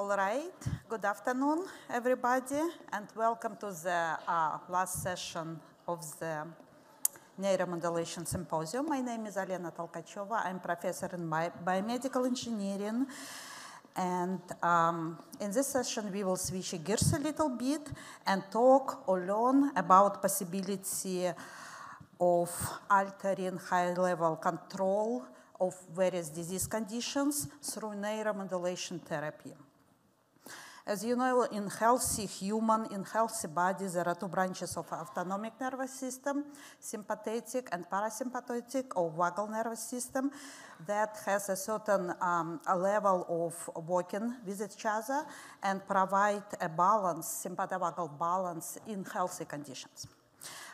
All right, good afternoon, everybody, and welcome to the uh, last session of the Neuromodulation Symposium. My name is Alena Tolkacheva. I'm professor in biomedical engineering. And um, in this session, we will switch gears a little bit and talk or learn about possibility of altering high-level control of various disease conditions through neuromodulation therapy. As you know, in healthy human, in healthy body, there are two branches of autonomic nervous system, sympathetic and parasympathetic or vagal nervous system that has a certain um, a level of working with each other and provide a balance, sympathetic vagal balance in healthy conditions.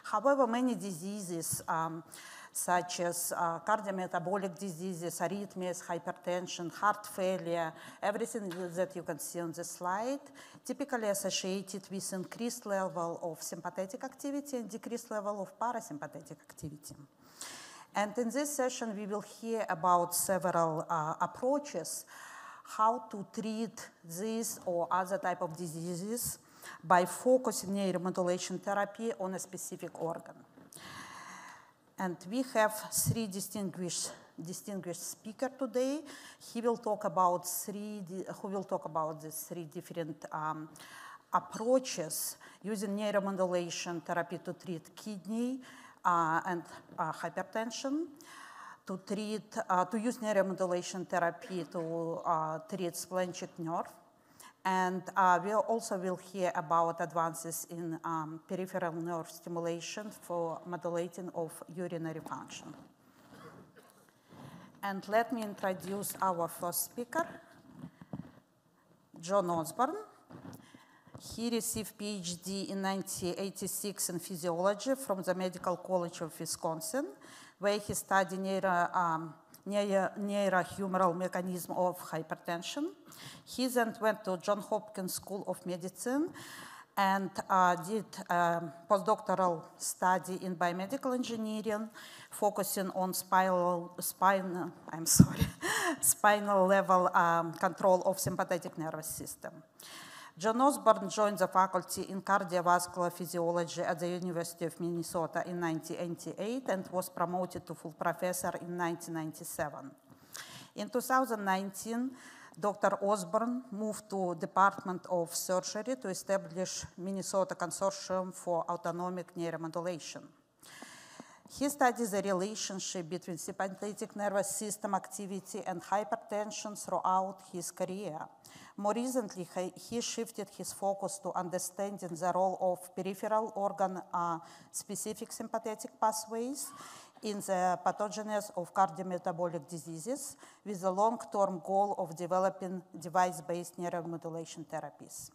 However, many diseases um, such as uh, cardiometabolic diseases, arrhythmias, hypertension, heart failure, everything that you can see on the slide, typically associated with increased level of sympathetic activity and decreased level of parasympathetic activity. And in this session, we will hear about several uh, approaches how to treat this or other type of diseases by focusing neuromodulation therapy on a specific organ. And we have three distinguished distinguished speaker today. He will talk about three, who will talk about the three different um, approaches using neuromodulation therapy to treat kidney uh, and uh, hypertension, to treat, uh, to use neuromodulation therapy to uh, treat splanchnic nerve, and uh, we also will hear about advances in um, peripheral nerve stimulation for modulating of urinary function. And let me introduce our first speaker, John Osborne. He received PhD in 1986 in physiology from the Medical College of Wisconsin, where he studied neuro, um, neurohumoral mechanism of hypertension. He then went to Johns Hopkins School of Medicine and uh, did a postdoctoral study in biomedical engineering, focusing on spinal, spine, I'm sorry, spinal level um, control of sympathetic nervous system. John Osborne joined the faculty in cardiovascular physiology at the University of Minnesota in 1988 and was promoted to full professor in 1997. In 2019, Dr. Osborne moved to Department of Surgery to establish Minnesota Consortium for Autonomic Neuromodulation. He studies the relationship between sympathetic nervous system activity and hypertension throughout his career. More recently, he shifted his focus to understanding the role of peripheral organ uh, specific sympathetic pathways in the pathogenesis of cardiometabolic diseases with the long-term goal of developing device-based neuromodulation therapies.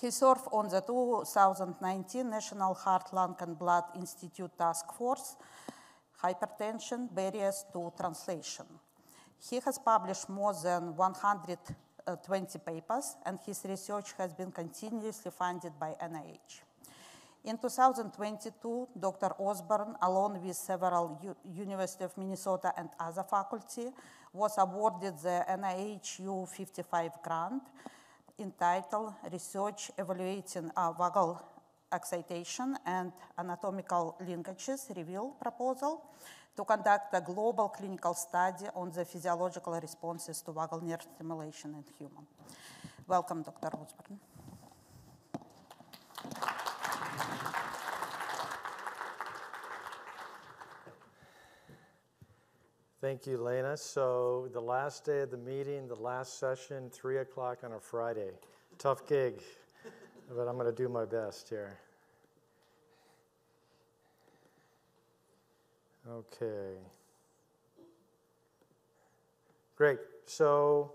He served on the 2019 National Heart, Lung, and Blood Institute Task Force, Hypertension, Barriers to Translation. He has published more than 100 uh, 20 papers, and his research has been continuously funded by NIH. In 2022, Dr. Osborne, along with several U University of Minnesota and other faculty, was awarded the NIH U55 grant entitled Research Evaluating a Vagal Excitation and Anatomical Linkages Reveal Proposal to conduct a global clinical study on the physiological responses to vagal nerve stimulation in human. Welcome, Dr. Osborne. Thank you, Lena. So the last day of the meeting, the last session, 3 o'clock on a Friday. Tough gig, but I'm going to do my best here. Okay. Great. So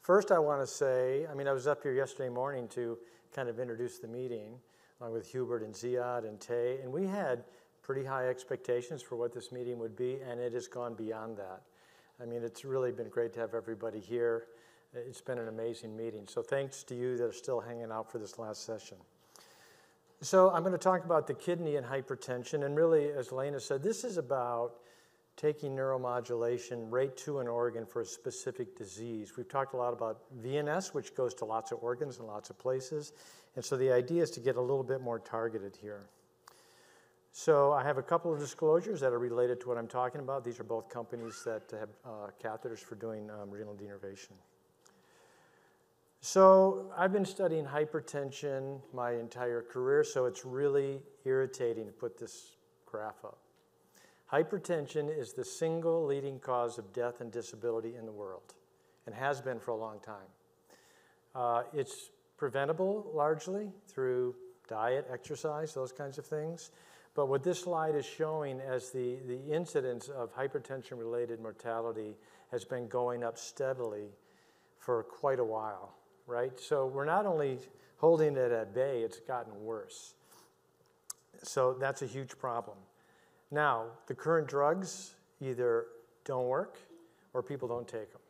first I want to say, I mean, I was up here yesterday morning to kind of introduce the meeting along with Hubert and Ziad and Tay, and we had pretty high expectations for what this meeting would be, and it has gone beyond that. I mean, it's really been great to have everybody here. It's been an amazing meeting. So thanks to you that are still hanging out for this last session. So I'm going to talk about the kidney and hypertension. And really, as Lena said, this is about taking neuromodulation right to an organ for a specific disease. We've talked a lot about VNS, which goes to lots of organs and lots of places. And so the idea is to get a little bit more targeted here. So I have a couple of disclosures that are related to what I'm talking about. These are both companies that have uh, catheters for doing um, renal denervation. So I've been studying hypertension my entire career, so it's really irritating to put this graph up. Hypertension is the single leading cause of death and disability in the world and has been for a long time. Uh, it's preventable largely through diet, exercise, those kinds of things. But what this slide is showing as the, the incidence of hypertension related mortality has been going up steadily for quite a while, right? So we're not only holding it at bay, it's gotten worse. So that's a huge problem. Now, the current drugs either don't work or people don't take them.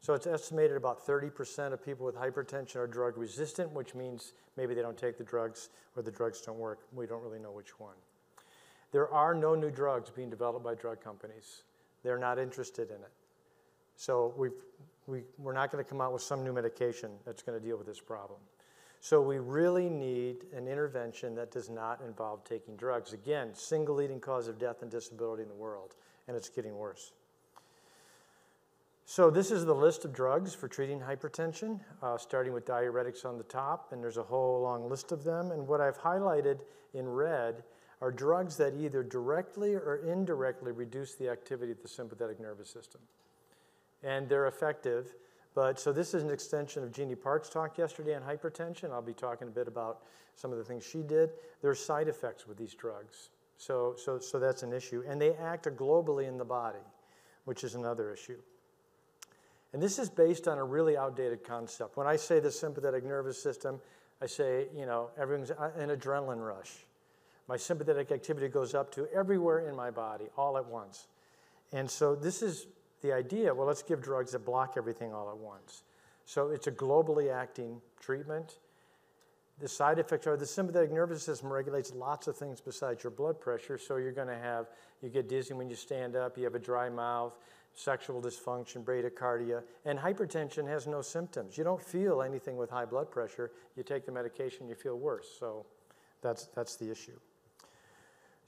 So it's estimated about 30% of people with hypertension are drug resistant, which means maybe they don't take the drugs or the drugs don't work. We don't really know which one. There are no new drugs being developed by drug companies. They're not interested in it. So we've, we, we're not going to come out with some new medication that's going to deal with this problem. So we really need an intervention that does not involve taking drugs. Again, single leading cause of death and disability in the world, and it's getting worse. So this is the list of drugs for treating hypertension, uh, starting with diuretics on the top, and there's a whole long list of them. And what I've highlighted in red are drugs that either directly or indirectly reduce the activity of the sympathetic nervous system. And they're effective but so this is an extension of Jeannie Park's talk yesterday on hypertension. I'll be talking a bit about some of the things she did. There are side effects with these drugs. So, so, so that's an issue. And they act globally in the body, which is another issue. And this is based on a really outdated concept. When I say the sympathetic nervous system, I say, you know, everything's uh, an adrenaline rush. My sympathetic activity goes up to everywhere in my body all at once. And so this is the idea, well, let's give drugs that block everything all at once. So it's a globally acting treatment. The side effects are the sympathetic nervous system regulates lots of things besides your blood pressure. So you're going to have, you get dizzy when you stand up, you have a dry mouth, sexual dysfunction, bradycardia, and hypertension has no symptoms. You don't feel anything with high blood pressure. You take the medication, you feel worse. So that's, that's the issue.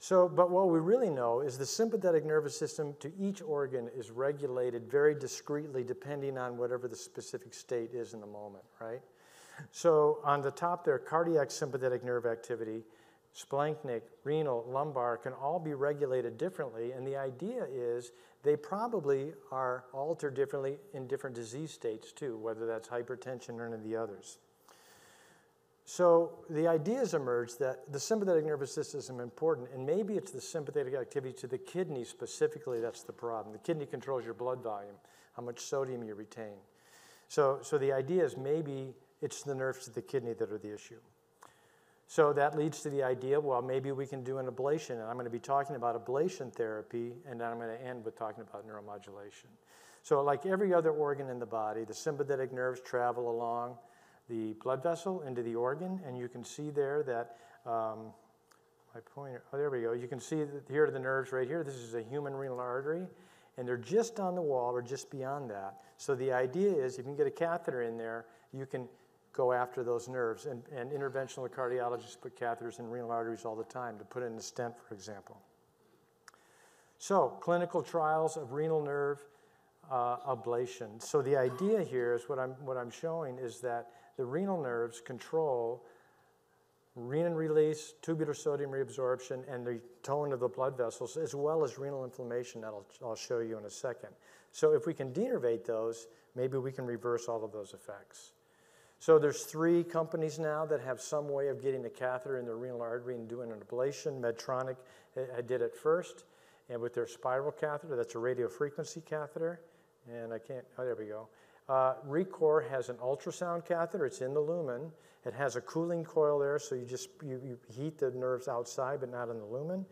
So, but what we really know is the sympathetic nervous system to each organ is regulated very discreetly depending on whatever the specific state is in the moment, right? So on the top there, cardiac sympathetic nerve activity, splanchnic, renal, lumbar can all be regulated differently. And the idea is they probably are altered differently in different disease states too, whether that's hypertension or any of the others. So the ideas emerged that the sympathetic nervous system is important, and maybe it's the sympathetic activity to the kidney specifically that's the problem. The kidney controls your blood volume, how much sodium you retain. So, so the idea is maybe it's the nerves to the kidney that are the issue. So that leads to the idea, well, maybe we can do an ablation. And I'm going to be talking about ablation therapy, and then I'm going to end with talking about neuromodulation. So, like every other organ in the body, the sympathetic nerves travel along the blood vessel into the organ, and you can see there that um, my pointer, oh, there we go. You can see that here are the nerves right here. This is a human renal artery, and they're just on the wall or just beyond that. So the idea is if you can get a catheter in there, you can go after those nerves. And, and interventional cardiologists put catheters in renal arteries all the time to put in a stent, for example. So, clinical trials of renal nerve uh, ablation. So the idea here is what I'm, what I'm showing is that the renal nerves control renin release, tubular sodium reabsorption, and the tone of the blood vessels, as well as renal inflammation that I'll, I'll show you in a second. So if we can denervate those, maybe we can reverse all of those effects. So there's three companies now that have some way of getting a catheter in the renal artery and doing an ablation. Medtronic I did it first, and with their spiral catheter, that's a radiofrequency catheter. And I can't, oh, there we go. Uh, ReCor has an ultrasound catheter. It's in the lumen. It has a cooling coil there, so you just you, you heat the nerves outside, but not in the lumen.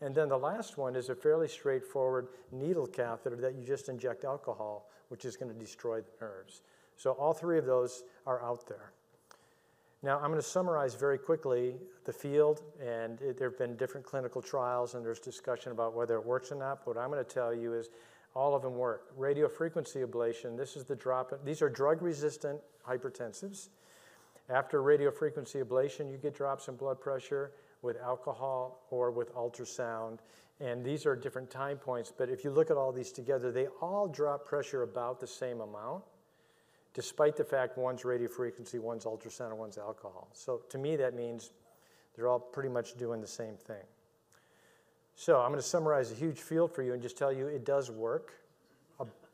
And then the last one is a fairly straightforward needle catheter that you just inject alcohol, which is going to destroy the nerves. So all three of those are out there. Now, I'm going to summarize very quickly the field, and it, there have been different clinical trials, and there's discussion about whether it works or not. But what I'm going to tell you is all of them work. Radiofrequency ablation, this is the drop. These are drug resistant hypertensives. After radiofrequency ablation, you get drops in blood pressure with alcohol or with ultrasound. And these are different time points, but if you look at all these together, they all drop pressure about the same amount, despite the fact one's radiofrequency, one's ultrasound, and one's alcohol. So to me, that means they're all pretty much doing the same thing. So I'm going to summarize a huge field for you and just tell you it does work.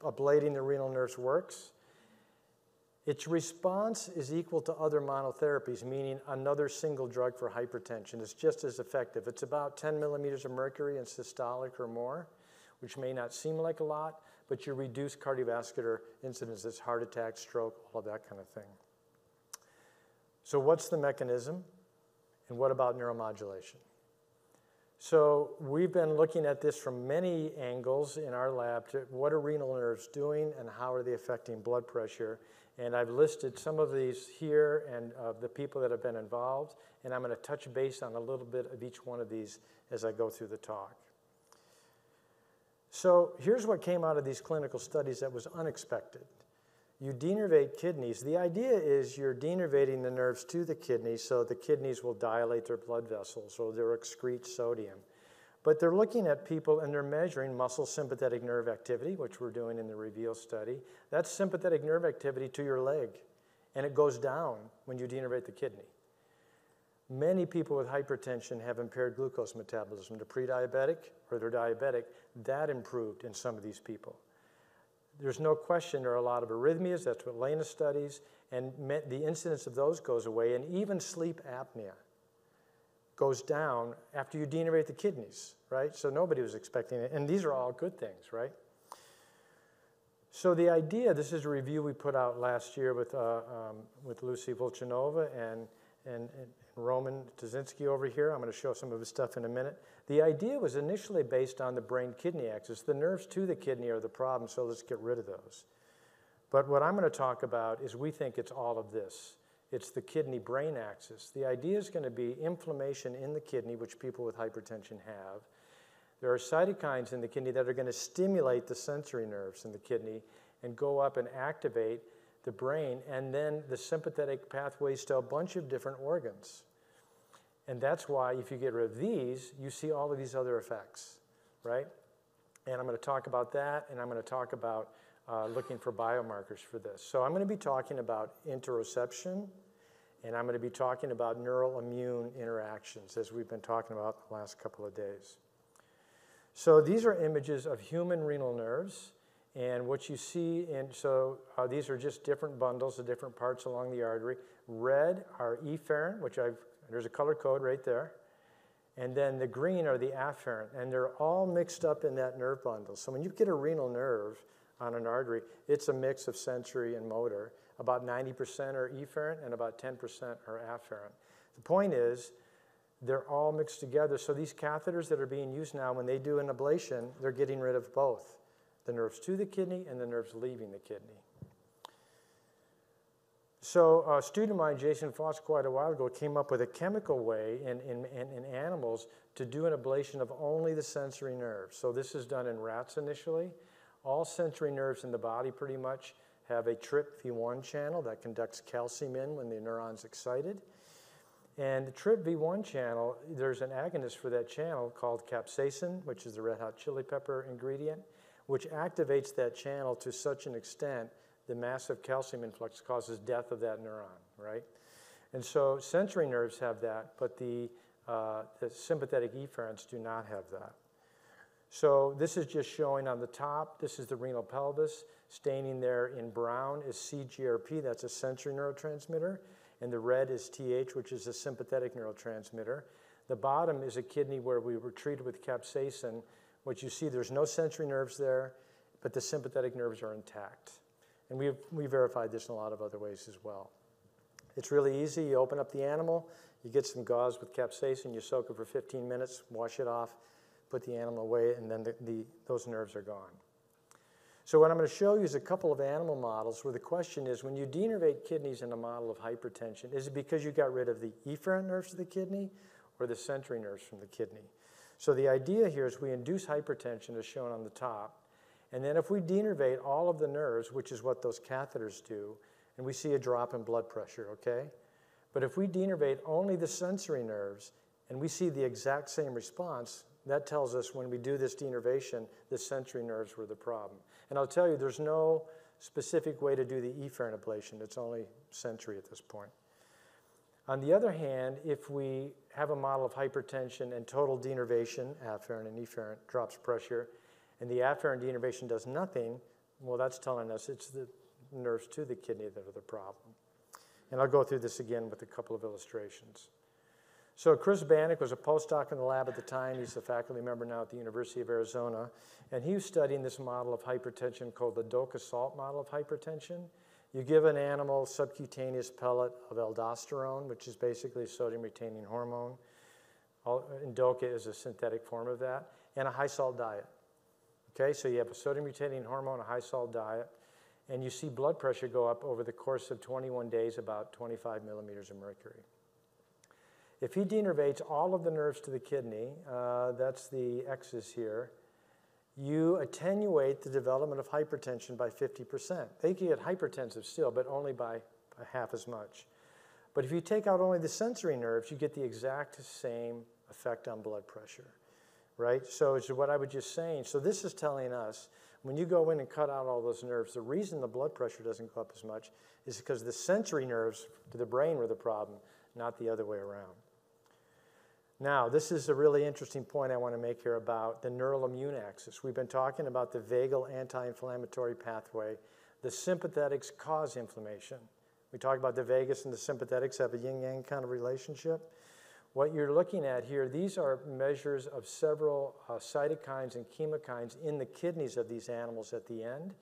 Ablating the renal nerves works. Its response is equal to other monotherapies, meaning another single drug for hypertension. It's just as effective. It's about 10 millimeters of mercury in systolic or more, which may not seem like a lot, but you reduce cardiovascular incidences, heart attack, stroke, all of that kind of thing. So, what's the mechanism? And what about neuromodulation? So, we've been looking at this from many angles in our lab to what are renal nerves doing and how are they affecting blood pressure. And I've listed some of these here and of the people that have been involved, and I'm going to touch base on a little bit of each one of these as I go through the talk. So here's what came out of these clinical studies that was unexpected. You denervate kidneys. The idea is you're denervating the nerves to the kidneys so the kidneys will dilate their blood vessels or they'll excrete sodium. But they're looking at people and they're measuring muscle sympathetic nerve activity, which we're doing in the REVEAL study. That's sympathetic nerve activity to your leg, and it goes down when you denervate the kidney. Many people with hypertension have impaired glucose metabolism. They're pre diabetic or they're diabetic. That improved in some of these people. There's no question there are a lot of arrhythmias. That's what Lena studies. And the incidence of those goes away, and even sleep apnea goes down after you denervate the kidneys, right? So nobody was expecting it. And these are all good things, right? So the idea, this is a review we put out last year with, uh, um, with Lucy Volchanova and, and, and Roman Tazinski over here. I'm going to show some of his stuff in a minute. The idea was initially based on the brain-kidney axis. The nerves to the kidney are the problem, so let's get rid of those. But what I'm going to talk about is we think it's all of this. It's the kidney brain axis. The idea is going to be inflammation in the kidney, which people with hypertension have. There are cytokines in the kidney that are going to stimulate the sensory nerves in the kidney and go up and activate the brain and then the sympathetic pathways to a bunch of different organs. And that's why if you get rid of these, you see all of these other effects, right? And I'm going to talk about that, and I'm going to talk about uh, looking for biomarkers for this. So I'm going to be talking about interoception, and I'm going to be talking about neural immune interactions as we've been talking about the last couple of days. So these are images of human renal nerves. And what you see, in, so uh, these are just different bundles of different parts along the artery. Red are efferent, which I've, there's a color code right there. And then the green are the afferent, and they're all mixed up in that nerve bundle. So when you get a renal nerve on an artery, it's a mix of sensory and motor. About 90% are efferent and about 10% are afferent. The point is, they're all mixed together. So these catheters that are being used now, when they do an ablation, they're getting rid of both the nerves to the kidney and the nerves leaving the kidney. So a student of mine, Jason Foss, quite a while ago, came up with a chemical way in, in, in, in animals to do an ablation of only the sensory nerves. So this is done in rats initially. All sensory nerves in the body pretty much have a TRPV1 channel that conducts calcium in when the neuron's excited. And the TRPV1 channel, there's an agonist for that channel called capsaicin, which is the red hot chili pepper ingredient, which activates that channel to such an extent the massive calcium influx causes death of that neuron, right? And so sensory nerves have that, but the, uh, the sympathetic efferents do not have that. So this is just showing on the top, this is the renal pelvis. Staining there in brown is CGRP, that's a sensory neurotransmitter. And the red is TH, which is a sympathetic neurotransmitter. The bottom is a kidney where we were treated with capsaicin. What you see, there's no sensory nerves there, but the sympathetic nerves are intact. And we, we verified this in a lot of other ways as well. It's really easy. You open up the animal, you get some gauze with capsaicin, you soak it for 15 minutes, wash it off, put the animal away, and then the, the, those nerves are gone. So what I'm going to show you is a couple of animal models where the question is, when you denervate kidneys in a model of hypertension, is it because you got rid of the efferent nerves of the kidney or the sensory nerves from the kidney? So the idea here is we induce hypertension as shown on the top, and then if we denervate all of the nerves, which is what those catheters do, and we see a drop in blood pressure, okay? But if we denervate only the sensory nerves and we see the exact same response, that tells us when we do this denervation, the sensory nerves were the problem. And I'll tell you, there's no specific way to do the efferent ablation. It's only sensory at this point. On the other hand, if we have a model of hypertension and total denervation, afferent and efferent, drops pressure, and the afferent denervation does nothing, well, that's telling us it's the nerves to the kidney that are the problem. And I'll go through this again with a couple of illustrations. So Chris Bannock was a postdoc in the lab at the time. He's a faculty member now at the University of Arizona. And he was studying this model of hypertension called the Doka salt model of hypertension. You give an animal subcutaneous pellet of aldosterone, which is basically a sodium retaining hormone. Doka is a synthetic form of that, and a high salt diet. Okay, so you have a sodium retaining hormone, a high salt diet, and you see blood pressure go up over the course of 21 days about 25 millimeters of mercury. If he denervates all of the nerves to the kidney, uh, that's the X's here, you attenuate the development of hypertension by 50%. They can get hypertensive still, but only by half as much. But if you take out only the sensory nerves, you get the exact same effect on blood pressure, right? So it's what I was just saying. So this is telling us when you go in and cut out all those nerves, the reason the blood pressure doesn't go up as much is because the sensory nerves to the brain were the problem, not the other way around. Now, this is a really interesting point I want to make here about the neural immune axis. We've been talking about the vagal anti inflammatory pathway. The sympathetics cause inflammation. We talked about the vagus and the sympathetics have a yin yang kind of relationship. What you're looking at here, these are measures of several uh, cytokines and chemokines in the kidneys of these animals at the end.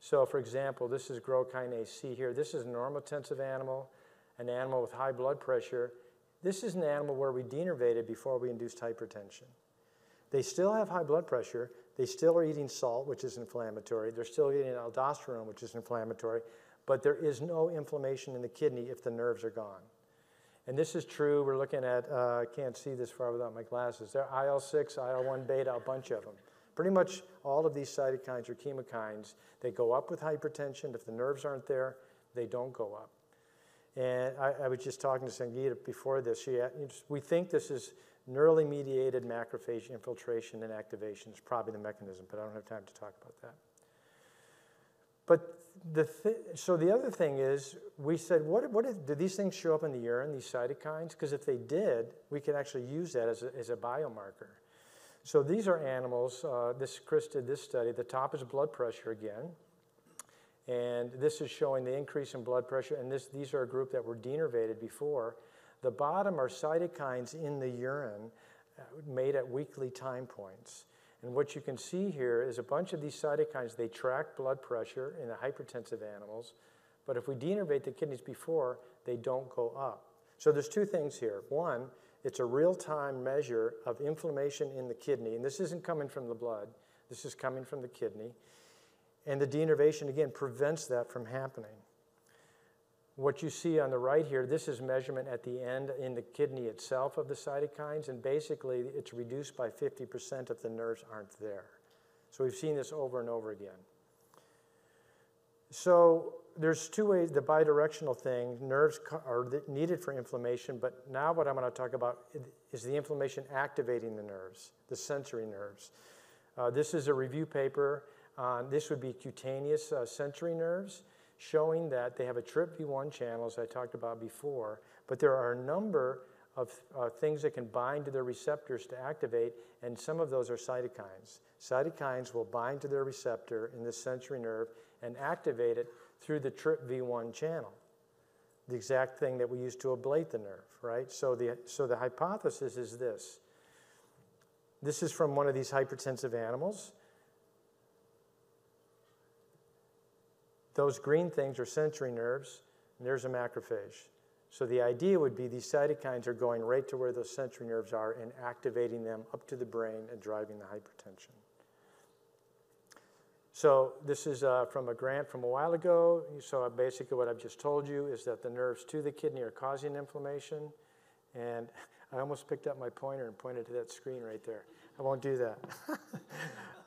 So, for example, this is growth kinase C here. This is a normotensive animal, an animal with high blood pressure this is an animal where we denervated before we induced hypertension. They still have high blood pressure. They still are eating salt, which is inflammatory. They're still eating aldosterone, which is inflammatory. But there is no inflammation in the kidney if the nerves are gone. And this is true. We're looking at, uh, I can't see this far without my glasses. They're IL 6, IL 1 beta, a bunch of them. Pretty much all of these cytokines or chemokines, they go up with hypertension. If the nerves aren't there, they don't go up. And I, I was just talking to Sangeeta before this. She, we think this is neurally mediated macrophage infiltration and activation is probably the mechanism, but I don't have time to talk about that. But the th- so the other thing is, we said, what, what if, did these things show up in the urine, these cytokines? Because if they did, we could actually use that as a, as a biomarker. So these are animals. Uh, this Chris did this study. The top is blood pressure again. And this is showing the increase in blood pressure. And this, these are a group that were denervated before. The bottom are cytokines in the urine uh, made at weekly time points. And what you can see here is a bunch of these cytokines, they track blood pressure in the hypertensive animals. But if we denervate the kidneys before, they don't go up. So there's two things here. One, it's a real time measure of inflammation in the kidney. And this isn't coming from the blood, this is coming from the kidney. And the denervation, again, prevents that from happening. What you see on the right here, this is measurement at the end in the kidney itself of the cytokines, and basically it's reduced by 50% if the nerves aren't there. So we've seen this over and over again. So there's two ways, the bidirectional thing, nerves are needed for inflammation, but now what I'm going to talk about is the inflammation activating the nerves, the sensory nerves. Uh, this is a review paper uh, this would be cutaneous uh, sensory nerves, showing that they have a TRPV1 channel, as I talked about before, but there are a number of uh, things that can bind to their receptors to activate, and some of those are cytokines. Cytokines will bind to their receptor in the sensory nerve and activate it through the TRPV1 channel, the exact thing that we use to ablate the nerve, right? So the, so the hypothesis is this. This is from one of these hypertensive animals. Those green things are sensory nerves, and there's a macrophage. So the idea would be these cytokines are going right to where those sensory nerves are and activating them up to the brain and driving the hypertension. So this is uh, from a grant from a while ago. So basically what I've just told you is that the nerves to the kidney are causing inflammation. And I almost picked up my pointer and pointed to that screen right there. I won't do that.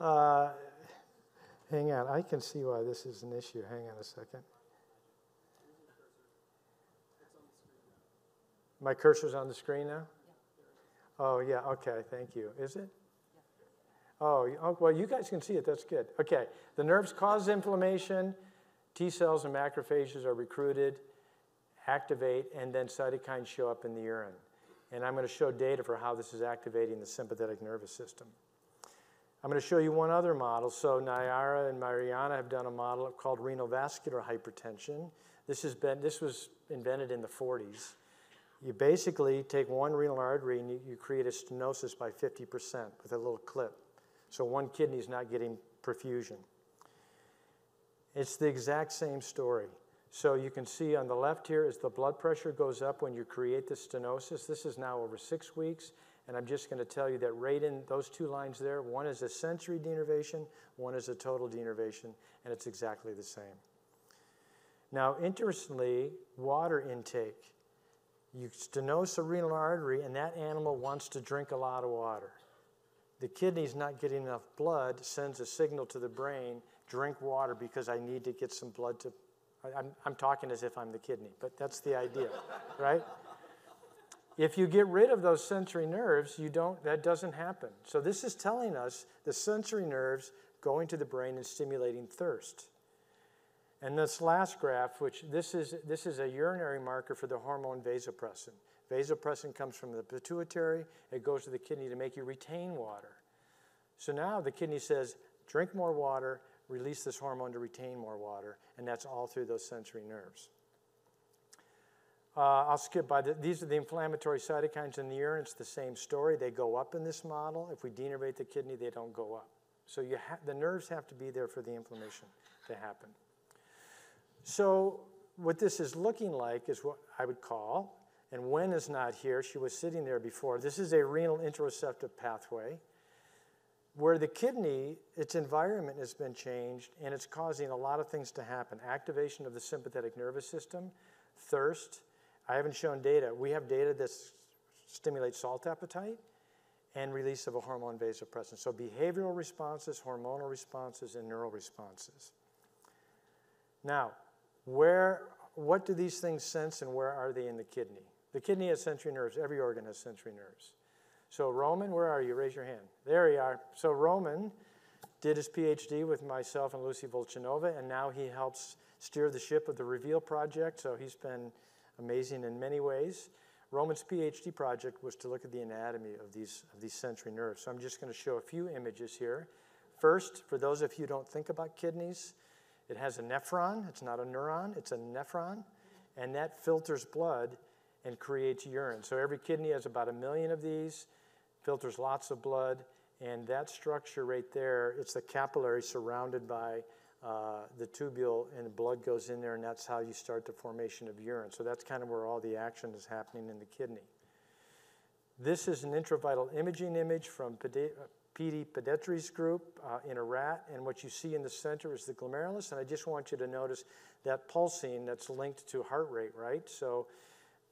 uh, hang on, I can see why this is an issue. Hang on a second. My cursor's on the screen now? Oh, yeah, okay, thank you. Is it? Oh, oh, well, you guys can see it. That's good. Okay, the nerves cause inflammation. T cells and macrophages are recruited, activate, and then cytokines show up in the urine. And I'm going to show data for how this is activating the sympathetic nervous system. I'm going to show you one other model. So Nayara and Mariana have done a model called renal vascular hypertension. This, has been, this was invented in the 40s. You basically take one renal artery and you, you create a stenosis by 50% with a little clip. So one kidney is not getting perfusion. It's the exact same story. So you can see on the left here as the blood pressure goes up when you create the stenosis. This is now over six weeks. And I'm just going to tell you that right in those two lines there, one is a sensory denervation, one is a total denervation, and it's exactly the same. Now, interestingly, water intake. You stenose a renal artery, and that animal wants to drink a lot of water. The kidney's not getting enough blood, sends a signal to the brain drink water because I need to get some blood to. I'm, I'm talking as if I'm the kidney, but that's the idea, right? If you get rid of those sensory nerves, you don't, that doesn't happen. So this is telling us the sensory nerves going to the brain and stimulating thirst. And this last graph, which this is, this is a urinary marker for the hormone vasopressin. Vasopressin comes from the pituitary, it goes to the kidney to make you retain water. So now the kidney says, drink more water, release this hormone to retain more water, and that's all through those sensory nerves. Uh, I'll skip by the, these are the inflammatory cytokines in the urine. It's the same story. They go up in this model. If we denervate the kidney, they don't go up. So you the nerves have to be there for the inflammation to happen. So what this is looking like is what I would call and Wen is not here. She was sitting there before. This is a renal interoceptive pathway where the kidney, its environment has been changed and it's causing a lot of things to happen. Activation of the sympathetic nervous system, thirst. I haven't shown data. We have data that stimulates salt appetite and release of a hormone vasopressin. So behavioral responses, hormonal responses, and neural responses. Now, where, what do these things sense and where are they in the kidney? The kidney has sensory nerves. Every organ has sensory nerves. So, Roman, where are you? Raise your hand. There you are. So, Roman did his PhD with myself and Lucy Volchanova, and now he helps steer the ship of the Reveal project. So, he's been amazing in many ways. Roman's PhD project was to look at the anatomy of these, of these sensory nerves. So, I'm just going to show a few images here. First, for those of you who don't think about kidneys, it has a nephron. It's not a neuron, it's a nephron, and that filters blood and creates urine. So every kidney has about a million of these, filters lots of blood, and that structure right there, it's the capillary surrounded by uh, the tubule, and blood goes in there, and that's how you start the formation of urine. So that's kind of where all the action is happening in the kidney. This is an intravital imaging image from P.D. Pedretri's group uh, in a rat, and what you see in the center is the glomerulus, and I just want you to notice that pulsing that's linked to heart rate, right? So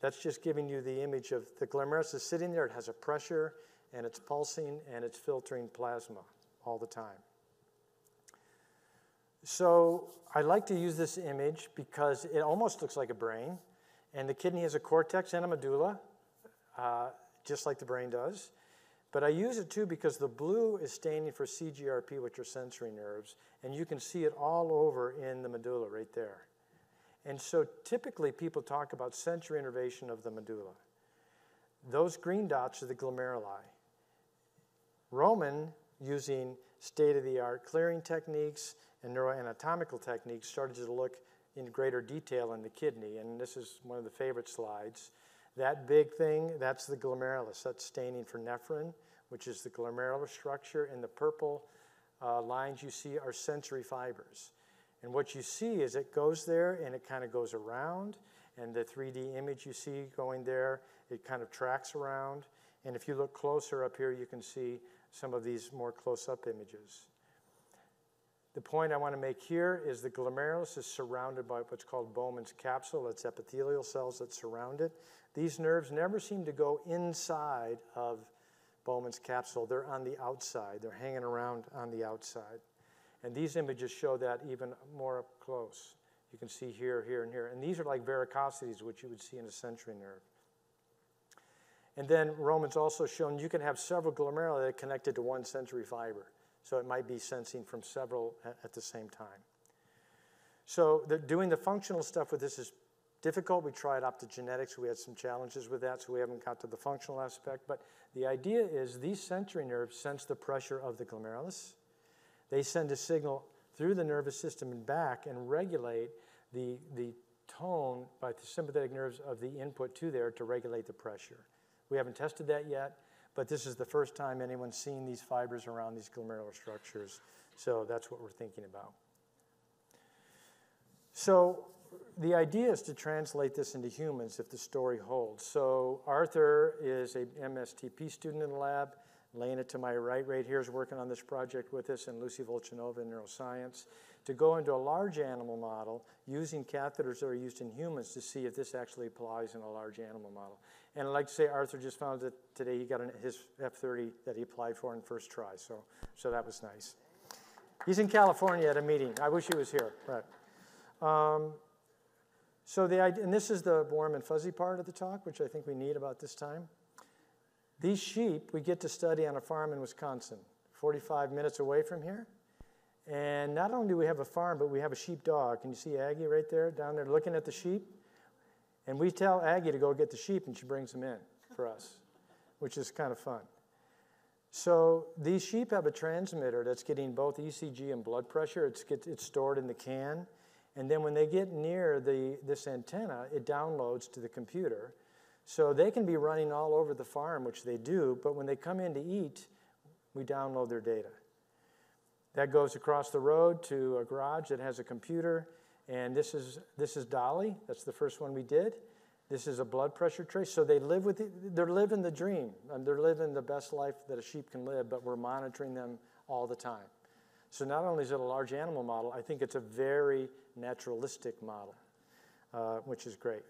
that's just giving you the image of the glomerulus is sitting there. It has a pressure and it's pulsing and it's filtering plasma all the time. So I like to use this image because it almost looks like a brain. And the kidney has a cortex and a medulla, uh, just like the brain does. But I use it too because the blue is standing for CGRP, which are sensory nerves. And you can see it all over in the medulla right there. And so typically people talk about sensory innervation of the medulla. Those green dots are the glomeruli. Roman, using state of the art clearing techniques and neuroanatomical techniques, started to look in greater detail in the kidney. And this is one of the favorite slides. That big thing, that's the glomerulus. That's staining for nephrin, which is the glomerular structure. And the purple uh, lines you see are sensory fibers. And what you see is it goes there and it kind of goes around. And the 3D image you see going there, it kind of tracks around. And if you look closer up here, you can see some of these more close up images. The point I want to make here is the glomerulus is surrounded by what's called Bowman's capsule. It's epithelial cells that surround it. These nerves never seem to go inside of Bowman's capsule. They're on the outside. They're hanging around on the outside. And these images show that even more up close. You can see here, here, and here. And these are like varicosities, which you would see in a sensory nerve. And then Roman's also shown you can have several glomeruli connected to one sensory fiber. So it might be sensing from several at, the same time. So the, doing the functional stuff with this is difficult. We tried optogenetics. We had some challenges with that, so we haven't got to the functional aspect. But the idea is these sensory nerves sense the pressure of the glomerulus. They send a signal through the nervous system and back and regulate the, the tone by the sympathetic nerves of the input to there to regulate the pressure. We haven't tested that yet. But this is the first time anyone's seen these fibers around these glomerular structures. So that's what we're thinking about. So the idea is to translate this into humans if the story holds. So Arthur is a MSTP student in the lab. It to my right, right here, is working on this project with us, and Lucy Volchanova in neuroscience, to go into a large animal model using catheters that are used in humans to see if this actually applies in a large animal model. And I'd like to say Arthur just found that today he got an, his F30 that he applied for in first try, so, so that was nice. He's in California at a meeting. I wish he was here. Right. Um, so the and this is the warm and fuzzy part of the talk, which I think we need about this time. These sheep we get to study on a farm in Wisconsin, 45 minutes away from here. And not only do we have a farm, but we have a sheep dog. Can you see Aggie right there down there looking at the sheep? And we tell Aggie to go get the sheep, and she brings them in for us, which is kind of fun. So these sheep have a transmitter that's getting both ECG and blood pressure. It's, get, it's stored in the can. And then when they get near the, this antenna, it downloads to the computer. So they can be running all over the farm, which they do, but when they come in to eat, we download their data. That goes across the road to a garage that has a computer, and this is, this is Dolly. That's the first one we did. This is a blood pressure trace. So they live with, the, they're living the dream, and they're living the best life that a sheep can live, but we're monitoring them all the time. So not only is it a large animal model, I think it's a very naturalistic model, uh, which is great.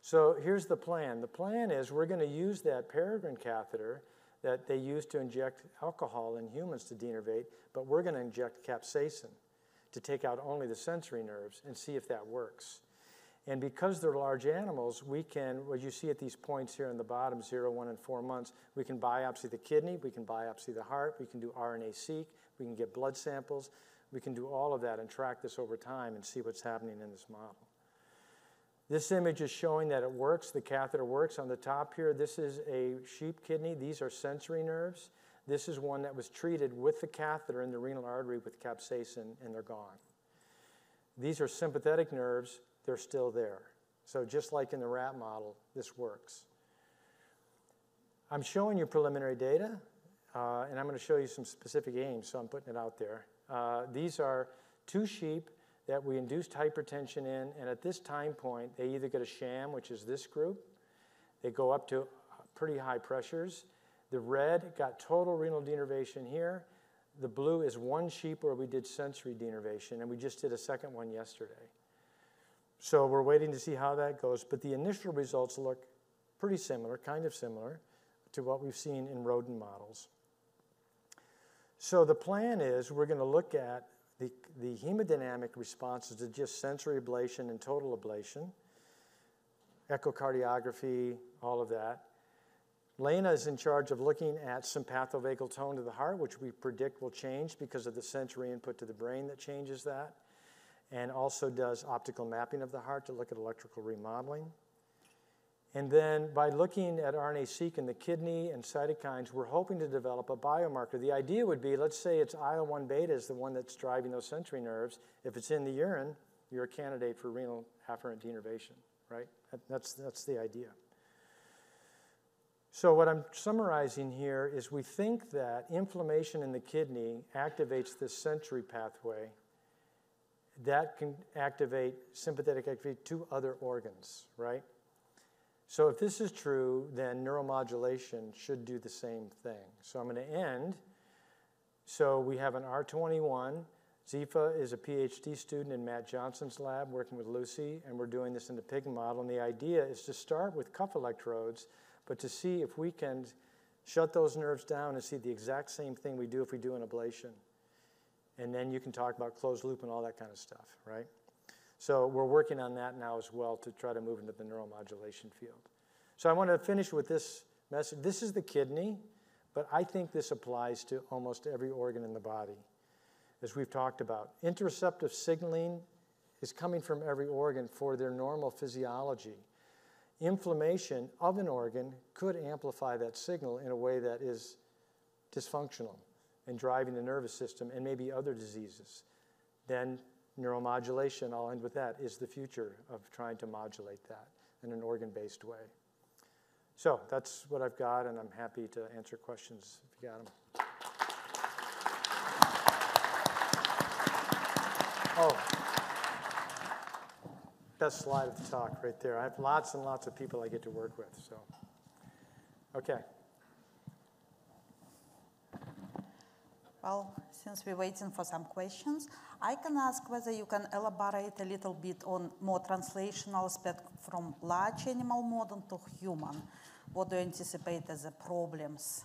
So here's the plan. The plan is we're going to use that peregrine catheter that they use to inject alcohol in humans to denervate, but we're going to inject capsaicin to take out only the sensory nerves and see if that works. And because they're large animals, we can, what you see at these points here in the bottom, zero, one, and four months, we can biopsy the kidney, we can biopsy the heart, we can do RNA-seq, we can get blood samples, we can do all of that and track this over time and see what's happening in this model. This image is showing that it works. The catheter works. On the top here, this is a sheep kidney. These are sensory nerves. This is one that was treated with the catheter in the renal artery with capsaicin, and they're gone. These are sympathetic nerves. They're still there. So just like in the rat model, this works. I'm showing you preliminary data, uh, and I'm going to show you some specific aims, so I'm putting it out there. Uh, these are two sheep that we induced hypertension in, and at this time point, they either get a sham, which is this group, they go up to pretty high pressures. The red got total renal denervation here. The blue is one sheep where we did sensory denervation, and we just did a second one yesterday. So we're waiting to see how that goes, but the initial results look pretty similar, kind of similar to what we've seen in rodent models. So the plan is we're going to look at the, the hemodynamic responses to just sensory ablation and total ablation, echocardiography, all of that. Lena is in charge of looking at sympathovagal tone to the heart, which we predict will change because of the sensory input to the brain that changes that, and also does optical mapping of the heart to look at electrical remodeling. And then by looking at RNA-seq in the kidney and cytokines, we're hoping to develop a biomarker. The idea would be, let's say it's IL-1 beta is the one that's driving those sensory nerves. If it's in the urine, you're a candidate for renal afferent denervation, right? That's, that's the idea. So what I'm summarizing here is we think that inflammation in the kidney activates this sensory pathway that can activate sympathetic activity to other organs, right? So if this is true, then neuromodulation should do the same thing. So I'm going to end. So we have an R21 Zifa is a PhD student in Matt Johnson's lab working with Lucy, and we're doing this in the pig model. And the idea is to start with cuff electrodes, but to see if we can shut those nerves down and see the exact same thing we do if we do an ablation. And then you can talk about closed loop and all that kind of stuff, right? So we're working on that now as well to try to move into the neuromodulation field. So I want to finish with this message. This is the kidney, but I think this applies to almost every organ in the body as we've talked about. Interceptive signaling is coming from every organ for their normal physiology. Inflammation of an organ could amplify that signal in a way that is dysfunctional and driving the nervous system and maybe other diseases. Then neuromodulation, I'll end with that, is the future of trying to modulate that in an organ based way. So that's what I've got, and I'm happy to answer questions if you got them. Oh, best slide of the talk right there. I have lots and lots of people I get to work with, so. Okay. Well, since we're waiting for some questions, I can ask whether you can elaborate a little bit on more translational aspect from large animal model to human. What do you anticipate as the problems?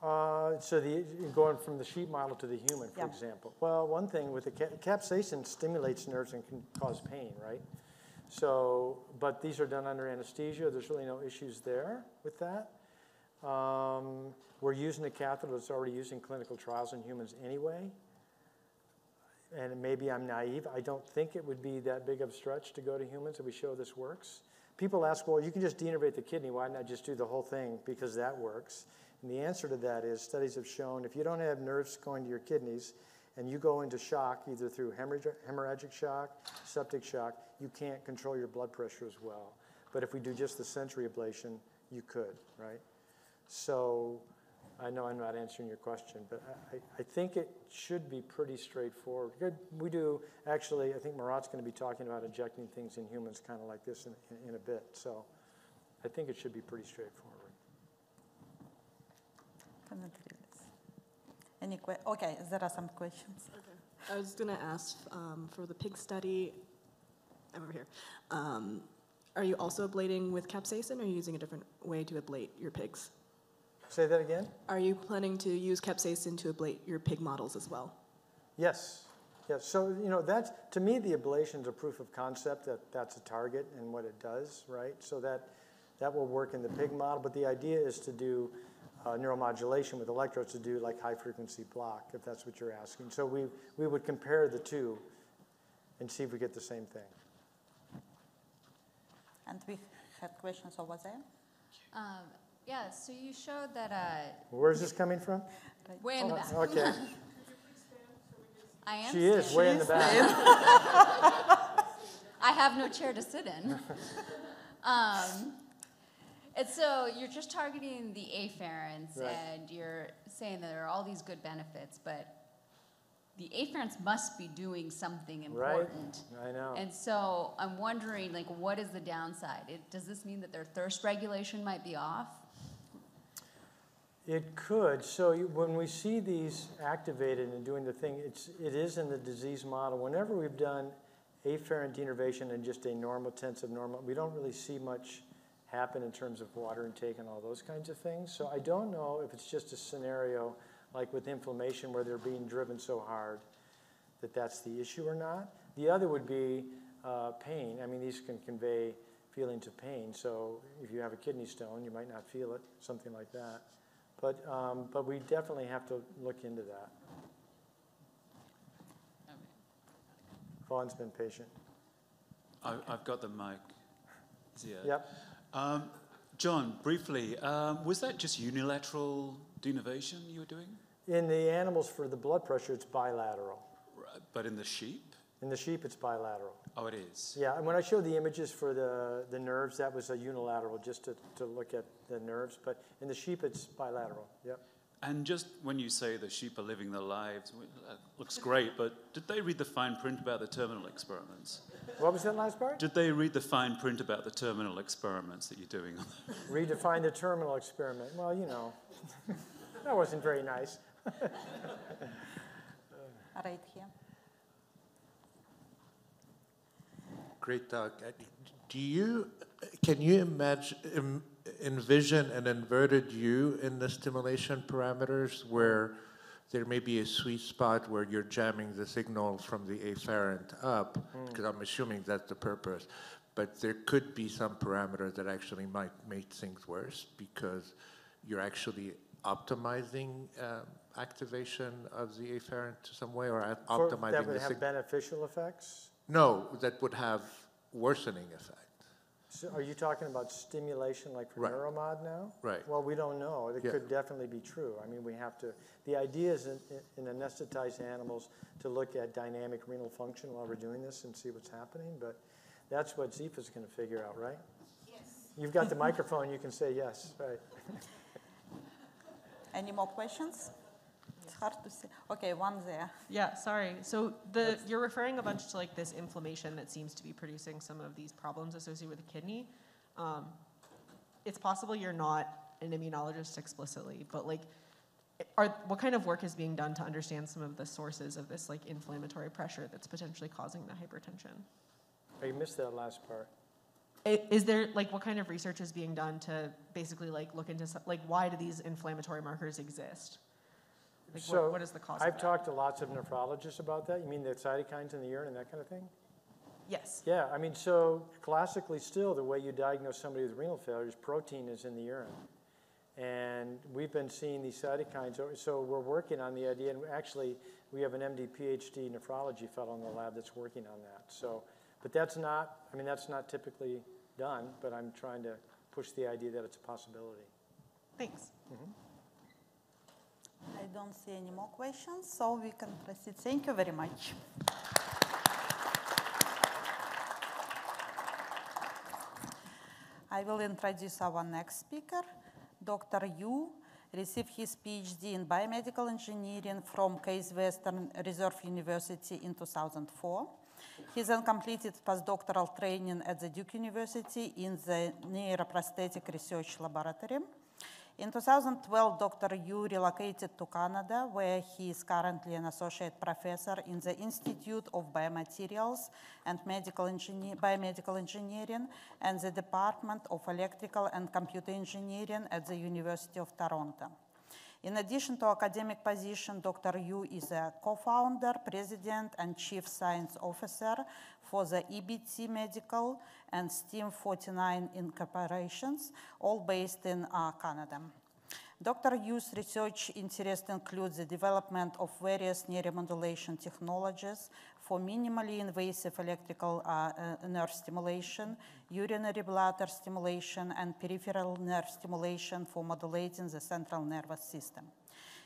Uh, so the, going from the sheep model to the human, for Yeah. example. Well, one thing with the ca- capsaicin stimulates nerves and can cause pain, right? So, but these are done under anesthesia. There's really no issues there with that. Um, we're using a catheter that's already used in clinical trials in humans anyway. And maybe I'm naive. I don't think it would be that big of a stretch to go to humans if we show this works. People ask, well, you can just denervate the kidney. Why not just do the whole thing? Because that works. And the answer to that is studies have shown if you don't have nerves going to your kidneys and you go into shock, either through hemorrhagic shock, septic shock, you can't control your blood pressure as well. But if we do just the sensory ablation, you could, right? So I know I'm not answering your question, but I, I- think it should be pretty straightforward. We do, actually, I think Marat's going to be talking about injecting things in humans kind of like this in, in, in a bit. So I think it should be pretty straightforward. Any que- okay, there are some questions. Okay. I was going to ask um, for the pig study. I'm over here. Um, are you also ablating with capsaicin, or are you using a different way to ablate your pigs? Say that again? Are you planning to use capsaicin to ablate your pig models as well? Yes. Yes. So, you know, that's, to me, the ablation's is a proof of concept that that's a target and what it does, right? So that, that will work in the pig model. But the idea is to do uh, neuromodulation with electrodes to do like high frequency block, if that's what you're asking. So we, we would compare the two and see if we get the same thing. And we had questions over there. Um, yeah, so you showed that uh, Where's this coming from? way in the back. Okay. I am. She is standing. way in the back. I have no chair to sit in. um, and so you're just targeting the afferents, Right. and you're saying that there are all these good benefits, but the afferents must be doing something important. Right. I know. And so I'm wondering, like, what is the downside? It, does this mean that their thirst regulation might be off? It could. So you, when we see these activated and doing the thing, it's, it is in the disease model. Whenever we've done afferent denervation and just a normal tense of normal, we don't really see much happen in terms of water intake and all those kinds of things. So I don't know if it's just a scenario like with inflammation where they're being driven so hard that that's the issue or not. The other would be uh, pain. I mean, these can convey feelings of pain. So if you have a kidney stone, you might not feel it, something like that. But, um, but we definitely have to look into that. Vaughn's been patient. I, I've got the mic. Zia. Yep. Um, John, briefly, um, was that just unilateral denervation you were doing? In the animals for the blood pressure, it's bilateral. Right, But in the sheep? In the sheep, it's bilateral. Oh, it is. Yeah, and when I showed the images for the, the nerves, that was a unilateral just to, to look at the nerves. But in the sheep, it's bilateral. Yep. And just when you say the sheep are living their lives, w- uh, looks great, but did they read the fine print about the terminal experiments? What was that last part? Did they read the fine print about the terminal experiments that you're doing? Redefine the terminal experiment. Well, you know, that wasn't very nice. right here. Great talk. Uh, Do you, can you imagine, envision an inverted U in the stimulation parameters where there may be a sweet spot where you're jamming the signal from the afferent up, because I'm assuming that's the purpose. But there could be some parameter that actually might make things worse because you're actually optimizing um, activation of the afferent to some way or For- optimizing That the would have beneficial effects? No, that would have worsening effect. So are you talking about stimulation like for Right. neuromod now? Right. Well, we don't know. It Yeah. could definitely be true. I mean, we have to, the idea is in, in anesthetized animals to look at dynamic renal function while we're doing this and see what's happening, but that's what Zifa's gonna figure out, right? Yes. You've got the microphone, you can say yes, right? Any more questions? It's hard to say. Okay, one there. Yeah, sorry. So the you're referring a bunch to like this inflammation that seems to be producing some of these problems associated with the kidney. Um, it's possible you're not an immunologist explicitly, but like, are what kind of work is being done to understand some of the sources of this like inflammatory pressure that's potentially causing the hypertension? Oh, you missed that last part. Is there like what kind of research is being done to basically like look into like why do these inflammatory markers exist? Like So what, what is the cause? I've talked to lots of nephrologists about that. You mean the cytokines in the urine and that kind of thing? Yes. Yeah, I mean, so classically still, the way you diagnose somebody with renal failure is protein is in the urine. And we've been seeing these cytokines, so we're working on the idea, and actually, we have an MD PhD nephrology fellow in the lab that's working on that. So, but that's not, I mean, that's not typically done, but I'm trying to push the idea that it's a possibility. Thanks. Mm-hmm. I don't see any more questions, so we can proceed. Thank you very much. I will introduce our next speaker. Dr. Yoo received his PhD in biomedical engineering from Case Western Reserve University in 2004. He then completed postdoctoral training at the Duke University in the Neuroprosthetic Research Laboratory. In 2012, Dr. Yoo relocated to Canada, where he is currently an associate professor in the Institute of Biomaterials and Medical Engineer- Biomedical Engineering and the Department of Electrical and Computer Engineering at the University of Toronto. In addition to academic position, Dr. Yoo is a co-founder, president, and chief science officer for the EBT Medical and STEAM 49 Incorporations, all based in uh, Canada. Dr. Yoo's research interests include the development of various neuromodulation technologies for minimally invasive electrical uh, uh, nerve stimulation, urinary bladder stimulation, and peripheral nerve stimulation for modulating the central nervous system.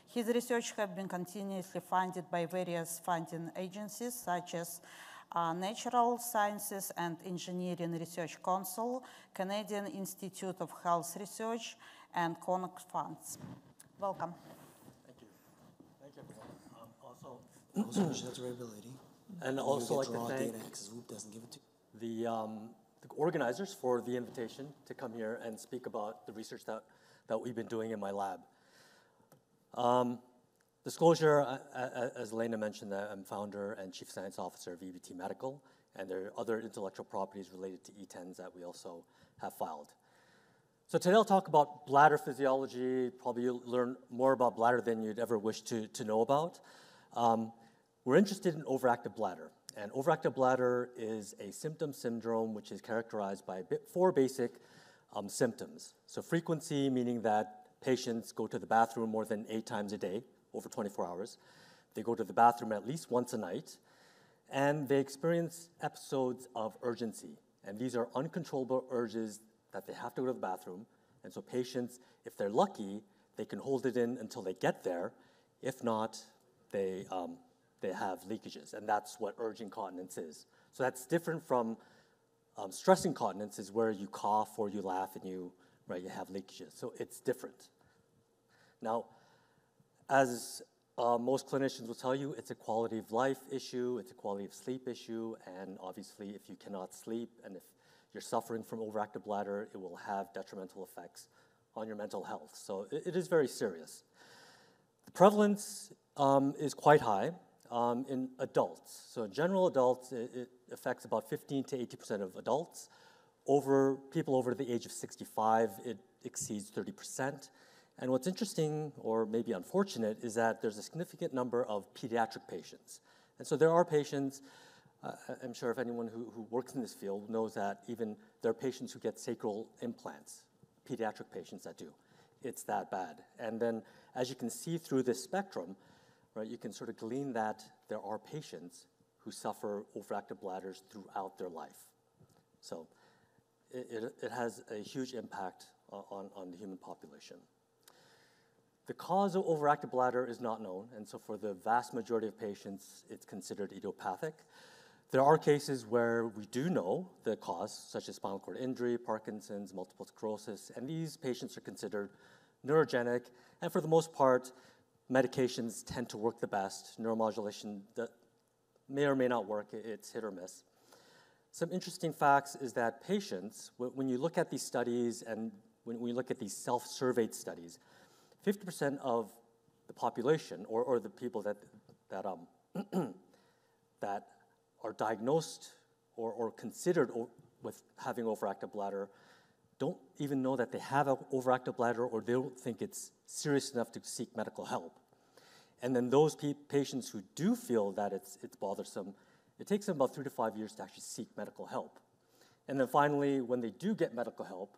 His research has been continuously funded by various funding agencies such as uh, Natural Sciences and Engineering Research Council, Canadian Institute of Health Research, and Connaught Funds. Welcome. Thank you. Thank you, everyone. Um, Also, Also measure variability. and You also like to thank data doesn't give it to the, um, the organizers for the invitation to come here and speak about the research that, that we've been doing in my lab. Um, disclosure, uh, uh, as Alena mentioned, that I'm founder and chief science officer of EBT Medical, and there are other intellectual properties related to E10s that we also have filed. So today I'll talk about bladder physiology. Probably you'll learn more about bladder than you'd ever wish to, to know about. Um, we're interested in overactive bladder. And overactive bladder is a symptom syndrome which is characterized by four basic um, symptoms. So frequency, meaning that patients go to the bathroom more than eight times a day, over 24 hours. They go to the bathroom at least once a night. And they experience episodes of urgency. And these are uncontrollable urges that they have to go to the bathroom. And so patients, if they're lucky, they can hold it in until they get there. If not, they, um, they have leakages. And that's what urge incontinence is. So that's different from um, stress incontinence is where you cough or you laugh and you, right, you have leakages. So it's different. Now, as uh, most clinicians will tell you, it's a quality of life issue, it's a quality of sleep issue, and obviously, if you cannot sleep and if you're suffering from overactive bladder, it will have detrimental effects on your mental health. So it, it is very serious. The prevalence um, is quite high. um, in adults. So in general adults, it, it affects about 15 to 80% of adults. Over people over the age of 65, it exceeds 30%. And what's interesting, or maybe unfortunate, is that there's a significant number of pediatric patients. And so there are patients, I'm sure if anyone who, who works in this field knows that even there are patients who get sacral implants, pediatric patients that do. It's that bad. And then as you can see through this spectrum, right, you can sort of glean that there are patients who suffer overactive bladders throughout their life. So it, it, it has a huge impact on, on the human population. The cause of overactive bladder is not known, and so for the vast majority of patients, it's considered idiopathic. There are cases where we do know the cause, such as spinal cord injury, Parkinson's, multiple sclerosis, and these patients are considered neurogenic, and for the most part, medications tend to work the best. Neuromodulation that may or may not work, it's hit or miss. Some interesting facts is that patients, when you look at these studies and when we look at these self-surveyed studies, 50% of the population or, or the people that, that, um, that are diagnosed or, or considered with having overactive bladder don't even know that they have an overactive bladder or they don't think it's serious enough to seek medical help. And then those patients who do feel that it's, it's bothersome, it takes them about three to five years to actually seek medical help. And then finally, when they do get medical help,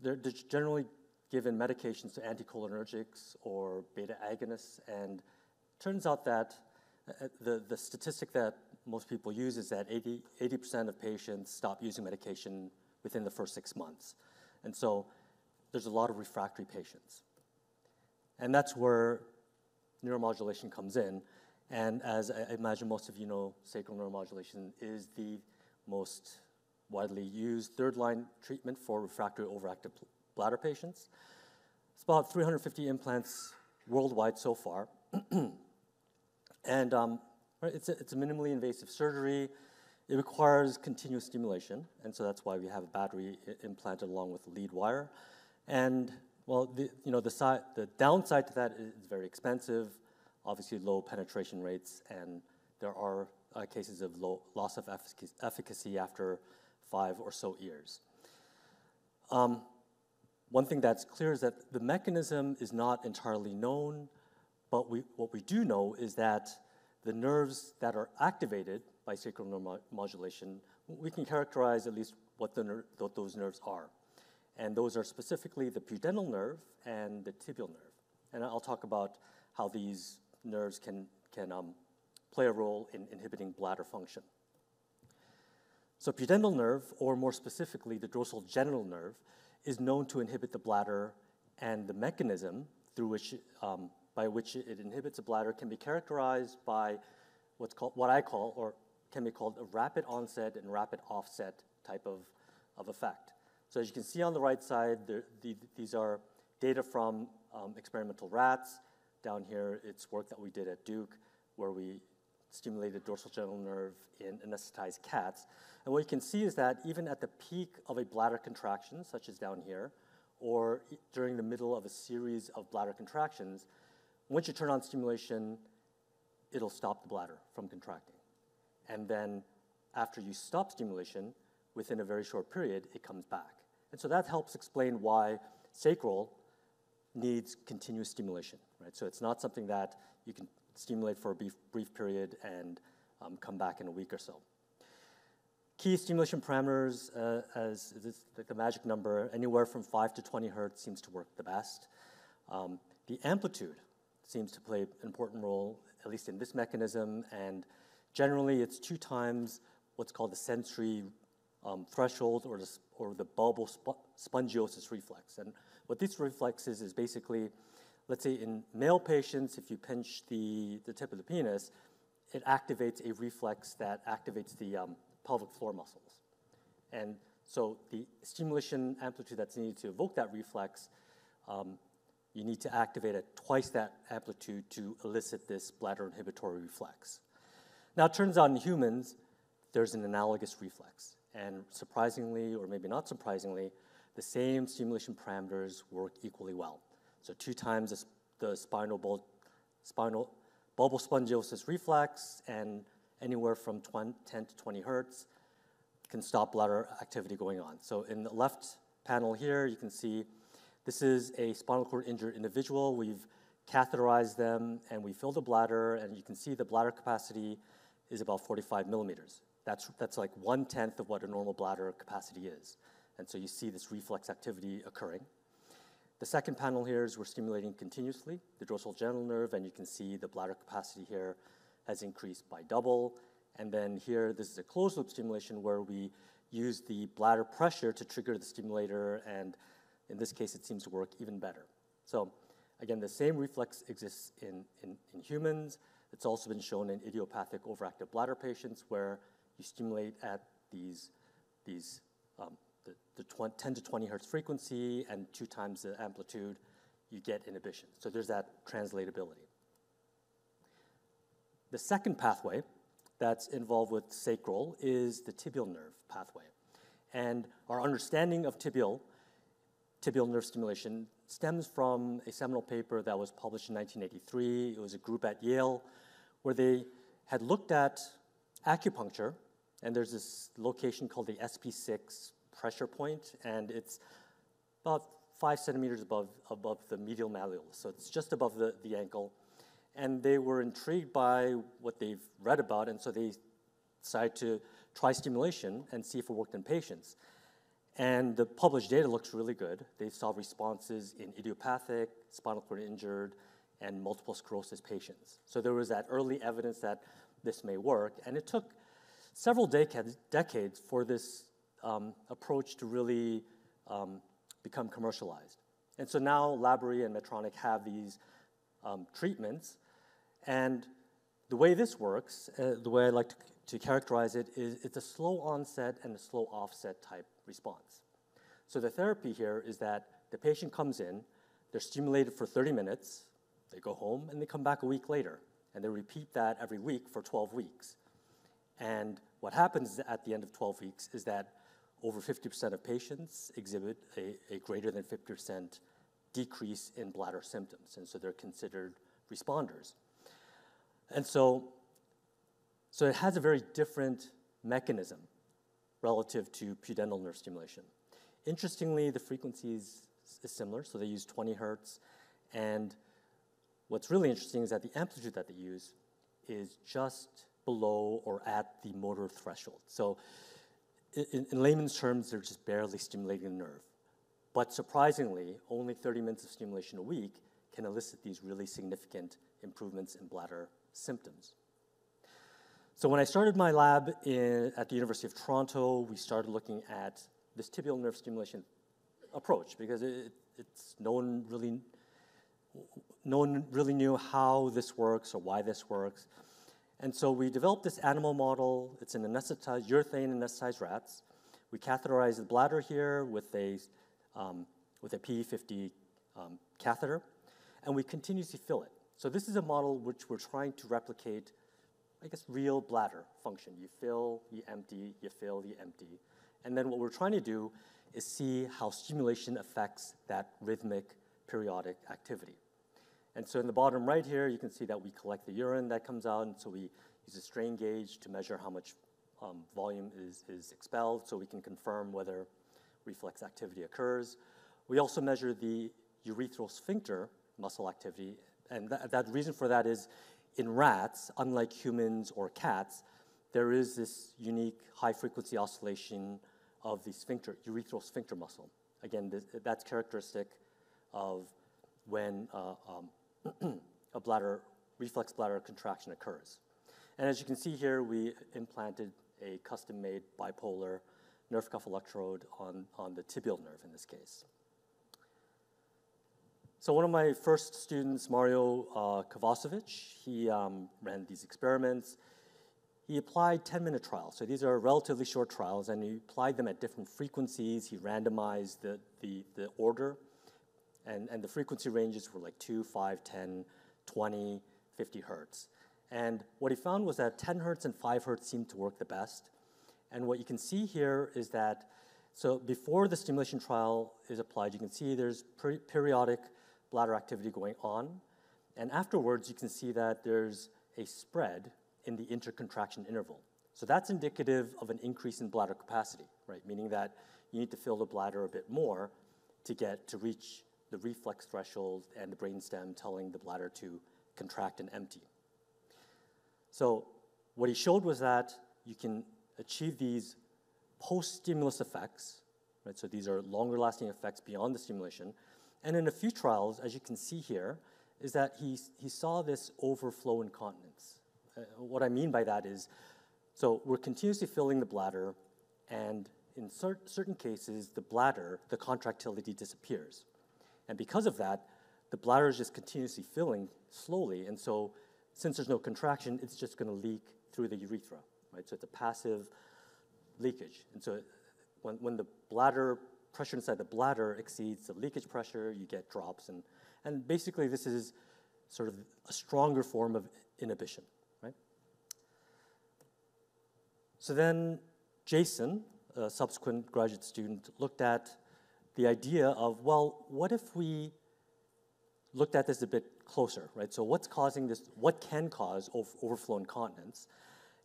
they're, they're generally given medications to anticholinergics or beta agonists, and turns out that the, the statistic that most people use is that 80, 80% of patients stop using medication within the first six months. And so there's a lot of refractory patients. And that's where neuromodulation comes in. And as I imagine most of you know, sacral neuromodulation is the most widely used third line treatment for refractory overactive bladder patients. It's about 350 implants worldwide so far. and um, it's, a, it's a minimally invasive surgery. It requires continuous stimulation, and so that's why we have a battery implanted along with a lead wire. And well, the, you know, the, the downside to that is very expensive, obviously low penetration rates, and there are uh, cases of low, loss of efficacy after five or so years. Um, one thing that's clear is that the mechanism is not entirely known, but we, what we do know is that the nerves that are activated by sacral neuromodulation, we can characterize at least what, the what those nerves are. And those are specifically the pudendal nerve and the tibial nerve. And I'll talk about how these nerves can, can um, play a role in inhibiting bladder function. So, pudendal nerve, or more specifically, the dorsal genital nerve, is known to inhibit the bladder, and the mechanism through which, um, by which it inhibits the bladder can be characterized by what's called, what I call, or can be called a rapid onset and rapid offset type of, of effect. So as you can see on the right side, the, these are data from um, experimental rats. Down here, it's work that we did at Duke, where we stimulated dorsal genital nerve in anesthetized cats. And what you can see is that even at the peak of a bladder contraction, such as down here, or during the middle of a series of bladder contractions, once you turn on stimulation, it'll stop the bladder from contracting. And then after you stop stimulation, within a very short period, it comes back. And so that helps explain why sacral needs continuous stimulation, right? So it's not something that you can stimulate for a brief, brief period and um, come back in a week or so. Key stimulation parameters, uh, as this, the magic number, anywhere from 5 to 20 hertz seems to work the best. Um, the amplitude seems to play an important role, at least in this mechanism, and generally it's two times what's called the sensory um, threshold or the, or the bulbar sp spongiosus reflex. And what this reflex is, is basically, let's say in male patients, if you pinch the, the tip of the penis, it activates a reflex that activates the um, pelvic floor muscles. And so the stimulation amplitude that's needed to evoke that reflex, um, you need to activate at twice that amplitude to elicit this bladder inhibitory reflex. Now, it turns out in humans, there's an analogous reflex. And surprisingly, or maybe not surprisingly, the same stimulation parameters work equally well. So two times the, spinal, spinal bulbar spongiosis reflex, and anywhere from 20, 10 to 20 hertz can stop bladder activity going on. So in the left panel here, you can see this is a spinal cord injured individual. We've catheterized them and we fill the bladder, and you can see the bladder capacity is about 45 millimeters. That's, that's like one tenth of what a normal bladder capacity is. And so you see this reflex activity occurring. The second panel here is we're stimulating continuously the dorsal genital nerve, and you can see the bladder capacity here has increased by double. And then here, this is a closed loop stimulation where we use the bladder pressure to trigger the stimulator, and in this case, it seems to work even better. So again, the same reflex exists in, in, in humans. It's also been shown in idiopathic overactive bladder patients where you stimulate at these, these um, the, the 20, 10 to 20 hertz frequency and two times the amplitude, you get inhibition. So there's that translatability. The second pathway that's involved with sacral is the tibial nerve pathway. And our understanding of tibial, tibial nerve stimulation stems from a seminal paper that was published in 1983. It was a group at Yale where they had looked at acupuncture, and there's this location called the SP6 pressure point, and it's about five centimeters above, above the medial malleolus. So it's just above the, the ankle. And they were intrigued by what they've read about, and so they decided to try stimulation and see if it worked in patients. And the published data looks really good. They saw responses in idiopathic, spinal cord injured, and multiple sclerosis patients. So there was that early evidence that this may work, and it took several decades, decades for this um, approach to really um, become commercialized. And so now Laborie and Medtronic have these um, treatments, and the way this works, uh, the way I like to, to characterize it, is it's a slow onset and a slow offset type response. So the therapy here is that the patient comes in, they're stimulated for 30 minutes, they go home, and they come back a week later, and they repeat that every week for 12 weeks. And what happens at the end of 12 weeks is that over 50% of patients exhibit a, greater than 50% decrease in bladder symptoms, and so they're considered responders. And so, so it has a very different mechanism relative to pudendal nerve stimulation. Interestingly, the frequency is, is similar, so they use 20 hertz, and what's really interesting is that the amplitude that they use is just below or at the motor threshold. So in, in layman's terms, they're just barely stimulating the nerve. But surprisingly, only 30 minutes of stimulation a week can elicit these really significant improvements in bladder symptoms. So when I started my lab in, at the University of Toronto, we started looking at this tibial nerve stimulation approach because it, it's no one really no one really knew how this works or why this works. And so we developed this animal model. It's an anesthetized, urethane anesthetized rats. We catheterized the bladder here with a, um, with a PE50 um, catheter, and we continuously fill it. So this is a model which we're trying to replicate, I guess, real bladder function. You fill, you empty, you fill, you empty. And then what we're trying to do is see how stimulation affects that rhythmic periodic activity. And so in the bottom right here, you can see that we collect the urine that comes out, and so we use a strain gauge to measure how much um, volume is, is expelled so we can confirm whether reflex activity occurs. We also measure the urethral sphincter muscle activity, and that, that reason for that is in rats, unlike humans or cats, there is this unique high frequency oscillation of the sphincter, urethral sphincter muscle. Again, this, that's characteristic of when uh, um, a bladder, reflex bladder contraction occurs. And as you can see here, we implanted a custom-made bipolar nerve cuff electrode on, on the tibial nerve in this case. So one of my first students, Mario uh, Kovacevic, he um, ran these experiments. He applied 10-minute trials. So these are relatively short trials, and he applied them at different frequencies. He randomized the, the, the order and, and the frequency ranges were like 2, 5, 10, 20, 50 hertz. And what he found was that 10 hertz and 5 hertz seemed to work the best. And what you can see here is that, so before the stimulation trial is applied, you can see there's periodic bladder activity going on. And afterwards, you can see that there's a spread in the intercontraction interval. So that's indicative of an increase in bladder capacity, right? Meaning that you need to fill the bladder a bit more to get to reach the reflex threshold and the brainstem telling the bladder to contract and empty. So what he showed was that you can achieve these post-stimulus effects, right? So these are longer-lasting effects beyond the stimulation. And in a few trials, as you can see here, is that he, he saw this overflow incontinence. Uh, what I mean by that is, so we're continuously filling the bladder, and in cer- certain cases, the bladder, the contractility disappears. And because of that, the bladder is just continuously filling slowly, and so since there's no contraction, it's just going to leak through the urethra, right? So it's a passive leakage. And so when, when the bladder pressure inside the bladder exceeds the leakage pressure, you get drops. And, and basically, this is sort of a stronger form of inhibition, right? So then Jason, a subsequent graduate student, looked at the idea of, well, what if we looked at this a bit closer, right? So what's causing this, what can cause overflow incontinence,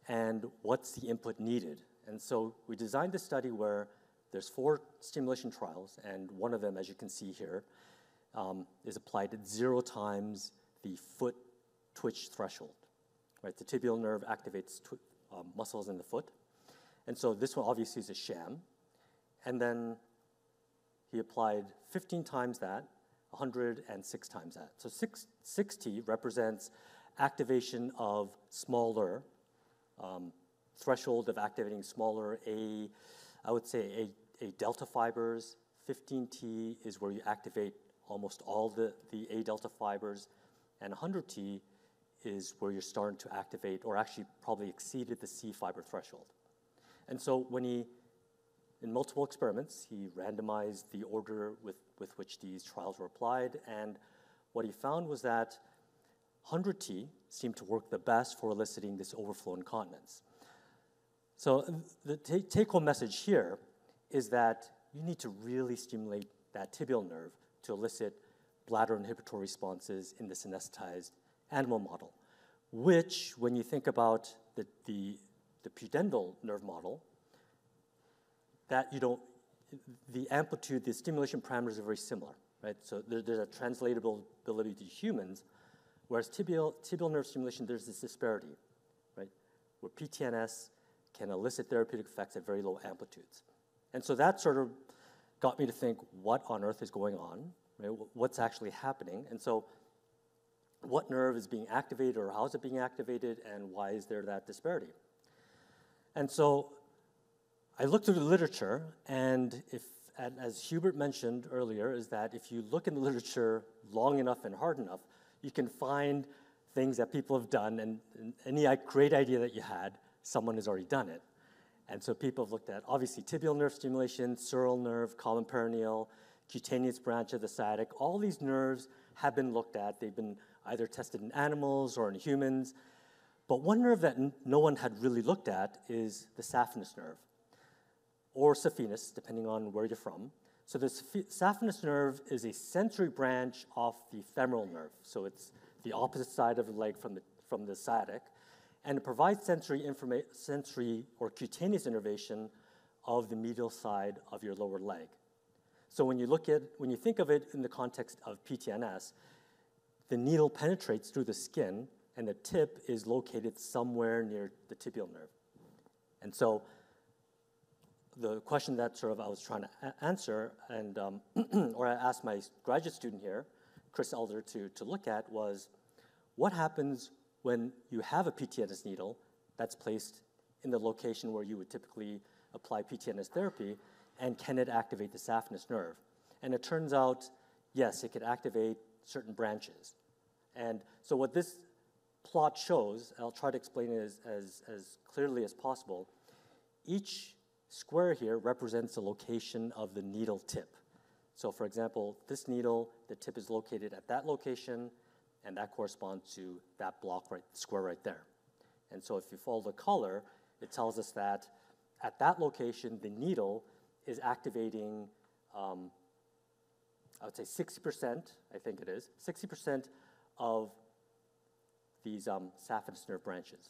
and what's the input needed? And so we designed a study where there's four stimulation trials, and one of them, as you can see here, um, is applied at zero times the foot twitch threshold. Right, the tibial nerve activates um, muscles in the foot, and so this one obviously is a sham. And then he applied 15 times that, 106 times that. So six, 60 represents activation of smaller um, threshold of activating smaller A, I would say A, A delta fibers. 15T is where you activate almost all the, the A delta fibers, and 100T is where you're starting to activate, or actually probably exceeded the C fiber threshold. And so when he, in multiple experiments, he randomized the order with, with which these trials were applied, and what he found was that 100T seemed to work the best for eliciting this overflow incontinence. So the take home message here is that you need to really stimulate that tibial nerve to elicit bladder inhibitory responses in this anesthetized animal model, which, when you think about the, the, the pudendal nerve model, that you don't, the amplitude, the stimulation parameters are very similar, right? So there, there's a translatable ability to humans, whereas tibial, tibial nerve stimulation, there's this disparity, right? Where PTNS can elicit therapeutic effects at very low amplitudes. And so that sort of got me to think, what on earth is going on? Right? What's actually happening? And so, what nerve is being activated, or how is it being activated, and why is there that disparity? And so, I looked through the literature, and if, and as Hubert mentioned earlier, is that if you look in the literature long enough and hard enough, you can find things that people have done, and, and any great idea that you had, someone has already done it. And so people have looked at obviously tibial nerve stimulation, sural nerve, common peroneal, cutaneous branch of the sciatic. All these nerves have been looked at. They've been either tested in animals or in humans. But one nerve that n- no one had really looked at is the saphenous nerve, or saphenous, depending on where you're from. So the saphenous nerve is a sensory branch of the femoral nerve. So it's the opposite side of the leg from the, from the sciatic and provides sensory, sensory or cutaneous innervation of the medial side of your lower leg. So when you look at, when you think of it in the context of PTNS, the needle penetrates through the skin and the tip is located somewhere near the tibial nerve. And so the question that sort of I was trying to answer, and um, or I asked my graduate student here, Chris Elder, to, to look at was what happens when you have a PTNS needle that's placed in the location where you would typically apply PTNS therapy, and can it activate the saphenous nerve? And it turns out, yes, it could activate certain branches. And so what this plot shows, I'll try to explain it as, as, as clearly as possible, each square here represents the location of the needle tip. So for example, this needle, the tip is located at that location, and that corresponds to that block right, square right there. And so if you follow the color, it tells us that at that location, the needle is activating, um, I would say 60%, I think it is, 60% of these um, saphenous nerve branches.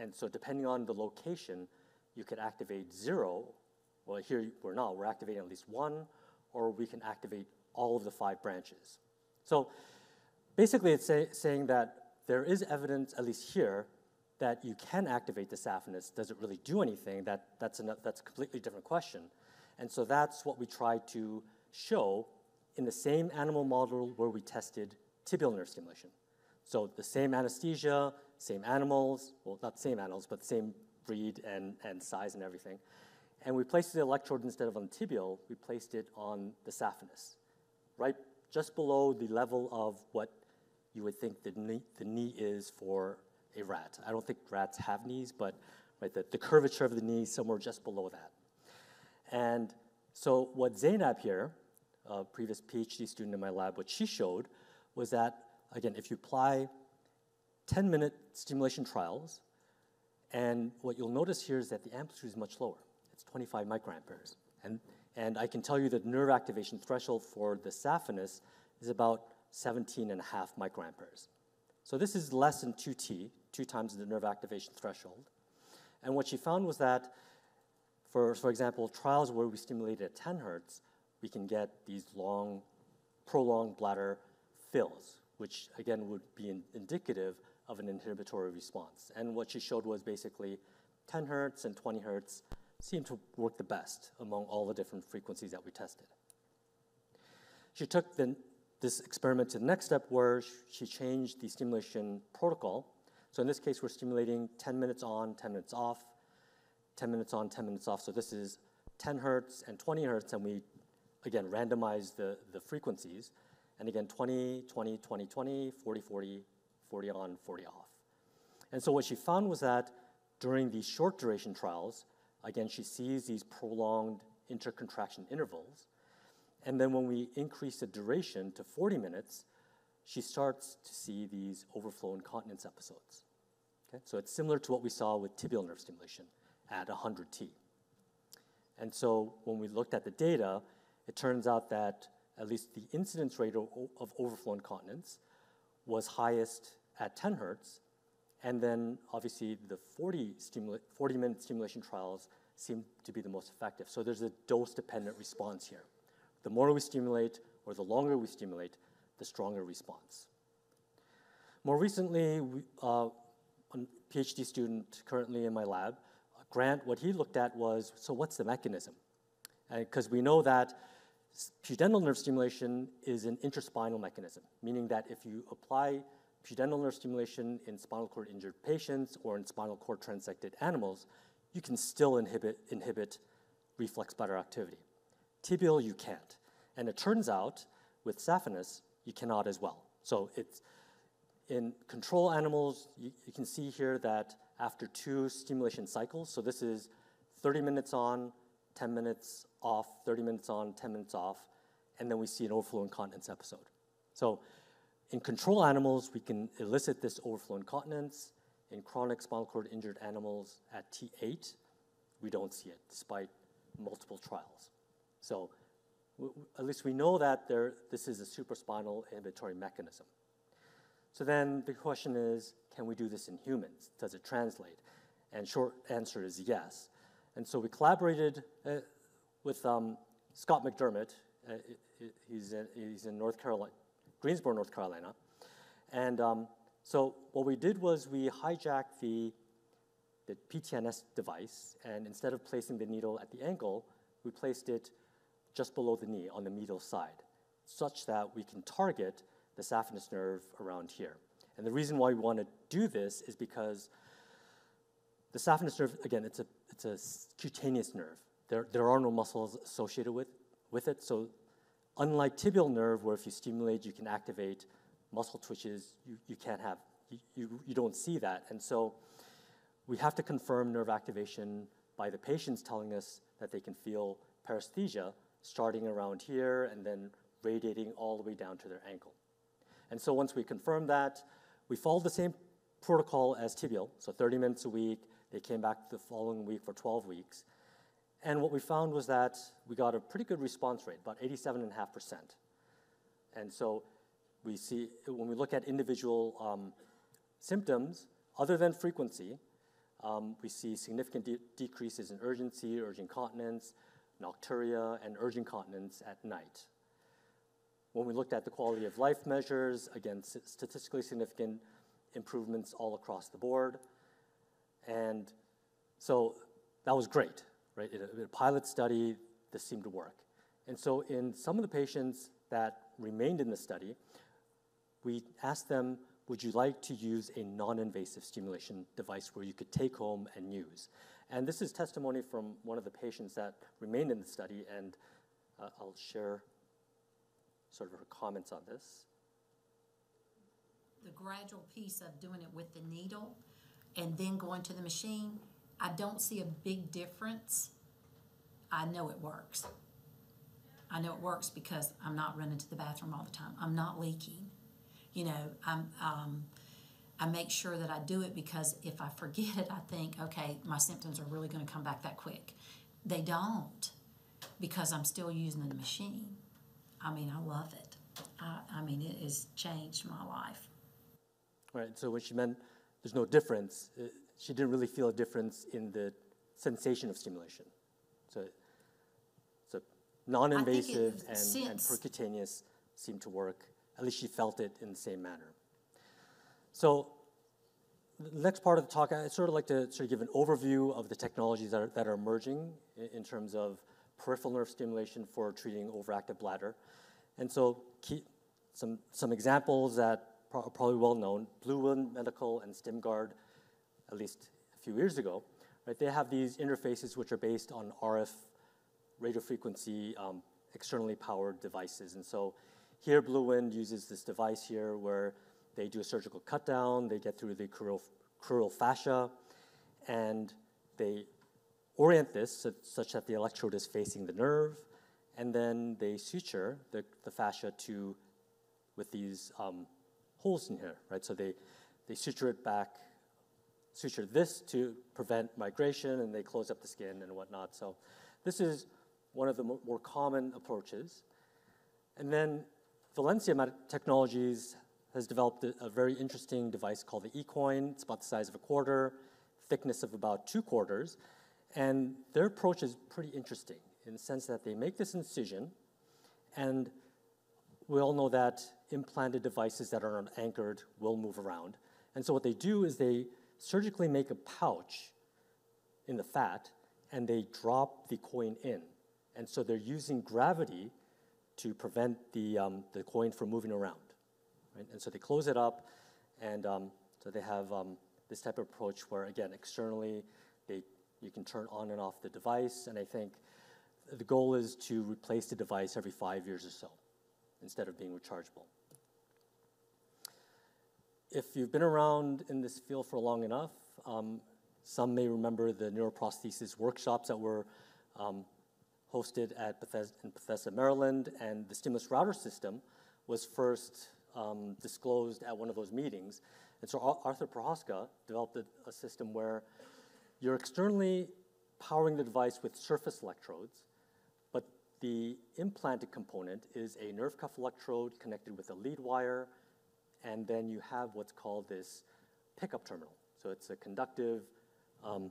And so depending on the location, you could activate zero. Well, here we're not, we're activating at least one, or we can activate all of the five branches. So basically it's say, saying that there is evidence, at least here, that you can activate the saphenous. Does it really do anything? That, that's, a, that's a completely different question. And so that's what we tried to show in the same animal model where we tested tibial nerve stimulation. So the same anesthesia, same animals, well, not the same animals, but the same breed and, and size and everything. And we placed the electrode instead of on the tibial, we placed it on the saphenous, right just below the level of what you would think the knee, the knee is for a rat. I don't think rats have knees, but right, the, the curvature of the knee is somewhere just below that. And so what Zainab here, a previous PhD student in my lab, what she showed was that, again, if you apply 10-minute stimulation trials, and what you'll notice here is that the amplitude is much lower. It's 25 microamperes. And, and I can tell you that nerve activation threshold for the saphenous is about 17 and a half microamperes. So this is less than 2T, two times the nerve activation threshold. And what she found was that, for, for example, trials where we stimulated at 10 hertz, we can get these long, prolonged bladder fills, which again would be in, indicative of an inhibitory response. And what she showed was basically 10 hertz and 20 hertz seemed to work the best among all the different frequencies that we tested. She took the, this experiment to the next step where she changed the stimulation protocol. So in this case, we're stimulating 10 minutes on, 10 minutes off, 10 minutes on, 10 minutes off. So this is 10 hertz and 20 hertz, and we, again, randomize the, the frequencies. And again, 20, 20, 20, 20, 40, 40, 40 on, 40 off. And so what she found was that during these short duration trials, again, she sees these prolonged intercontraction intervals. And then when we increase the duration to 40 minutes, she starts to see these overflow incontinence episodes. Okay? So it's similar to what we saw with tibial nerve stimulation at 100T. And so when we looked at the data, it turns out that at least the incidence rate of, overflow incontinence was highest at 10 hertz, and then obviously the 40, 40 minute stimulation trials seem to be the most effective. So there's a dose dependent response here. The more we stimulate, or the longer we stimulate, the stronger response. More recently, we, uh, a PhD student currently in my lab, Grant, what he looked at was so what's the mechanism? Because we know that pudendal nerve stimulation is an intraspinal mechanism, meaning that if you apply pudendal nerve stimulation in spinal cord injured patients or in spinal cord transected animals, you can still inhibit, inhibit reflex bladder activity. Tibial, you can't. And it turns out with saphenous, you cannot as well. So it's in control animals, you, you can see here that after two stimulation cycles, so this is 30 minutes on, 10 minutes off, 30 minutes on, 10 minutes off, and then we see an overflow incontinence episode. So in control animals, we can elicit this overflow incontinence. In chronic spinal cord injured animals at T8, we don't see it despite multiple trials. So at least we know that there, this is a supraspinal inhibitory mechanism. So then the question is, can we do this in humans? Does it translate? And short answer is yes. And so we collaborated uh, with um, Scott MacDiarmid. Uh, he's, in, he's in North Carolina, Greensboro, North Carolina. And um, so what we did was we hijacked the, the PTNS device, and instead of placing the needle at the ankle, we placed it just below the knee on the medial side, such that we can target the saphenous nerve around here. And the reason why we want to do this is because the saphenous nerve, again, it's a, it's a cutaneous nerve. There, there are no muscles associated with, with it. So unlike tibial nerve, where if you stimulate, you can activate muscle twitches, you, you can't have, you, you, you don't see that. And so we have to confirm nerve activation by the patients telling us that they can feel paresthesia starting around here and then radiating all the way down to their ankle. And so once we confirm that, we followed the same protocol as tibial, so 30 minutes a week. They came back the following week for 12 weeks. And what we found was that we got a pretty good response rate, about 87.5%. And so we see, when we look at individual um, symptoms, other than frequency, um, we see significant de- decreases in urgency, urgent incontinence, nocturia, and urge incontinence at night. When we looked at the quality of life measures, again, statistically significant improvements all across the board. And so that was great, right? In a, in a pilot study, this seemed to work. And so in some of the patients that remained in the study, we asked them, would you like to use a non-invasive stimulation device where you could take home and use? And this is testimony from one of the patients that remained in the study, and uh, I'll share sort of her comments on this. the gradual piece of doing it with the needle and then going to the machine, I don't see a big difference. I know it works. I know it works because I'm not running to the bathroom all the time. I'm not leaking. You know, I'm, um, I make sure that I do it because if I forget it, I think, okay, my symptoms are really going to come back that quick. They don't because I'm still using the machine. I mean, I love it. I, I mean, it has changed my life. Right, so when she meant there's no difference, uh, she didn't really feel a difference in the sensation of stimulation. So, so non-invasive and, and percutaneous seemed to work. At least she felt it in the same manner. So, the next part of the talk, I sort of like to sort of give an overview of the technologies that are, that are emerging in, in terms of peripheral nerve stimulation for treating overactive bladder. And so, key, some, some examples that are probably well known BlueWind Medical and StimGuard, at least a few years ago, right? They have these interfaces which are based on RF radio frequency um, externally powered devices. And so here, BlueWind uses this device here where they do a surgical cut down, they get through the crural, fascia, and they orient this such that the electrode is facing the nerve, and then they suture the, the fascia to with these um, holes in here, right? So they, they suture it back, suture this to prevent migration, and they close up the skin and whatnot. So this is one of the more common approaches. And then Valencia Technologies has developed a, a very interesting device called the eCoin. It's about the size of a quarter, thickness of about two quarters. And their approach is pretty interesting in the sense that they make this incision, and we all know that implanted devices that are anchored will move around. And so what they do is they surgically make a pouch in the fat and they drop the coin in. And so they're using gravity to prevent the, um, the coin from moving around. Right? And so they close it up, and um, so they have um, this type of approach where, again, externally, they, you can turn on and off the device. And I think the goal is to replace the device every five years or so instead of being rechargeable. If you've been around in this field for long enough, um, some may remember the neuroprosthesis workshops that were um, hosted at Bethesda, in Bethesda, Maryland, and the stimulus router system was first um, disclosed at one of those meetings. And so Ar- Arthur Prochazka developed a, a system where you're externally powering the device with surface electrodes, but the implanted component is a nerve cuff electrode connected with a lead wire, and then you have what's called this pickup terminal. So it's a conductive um,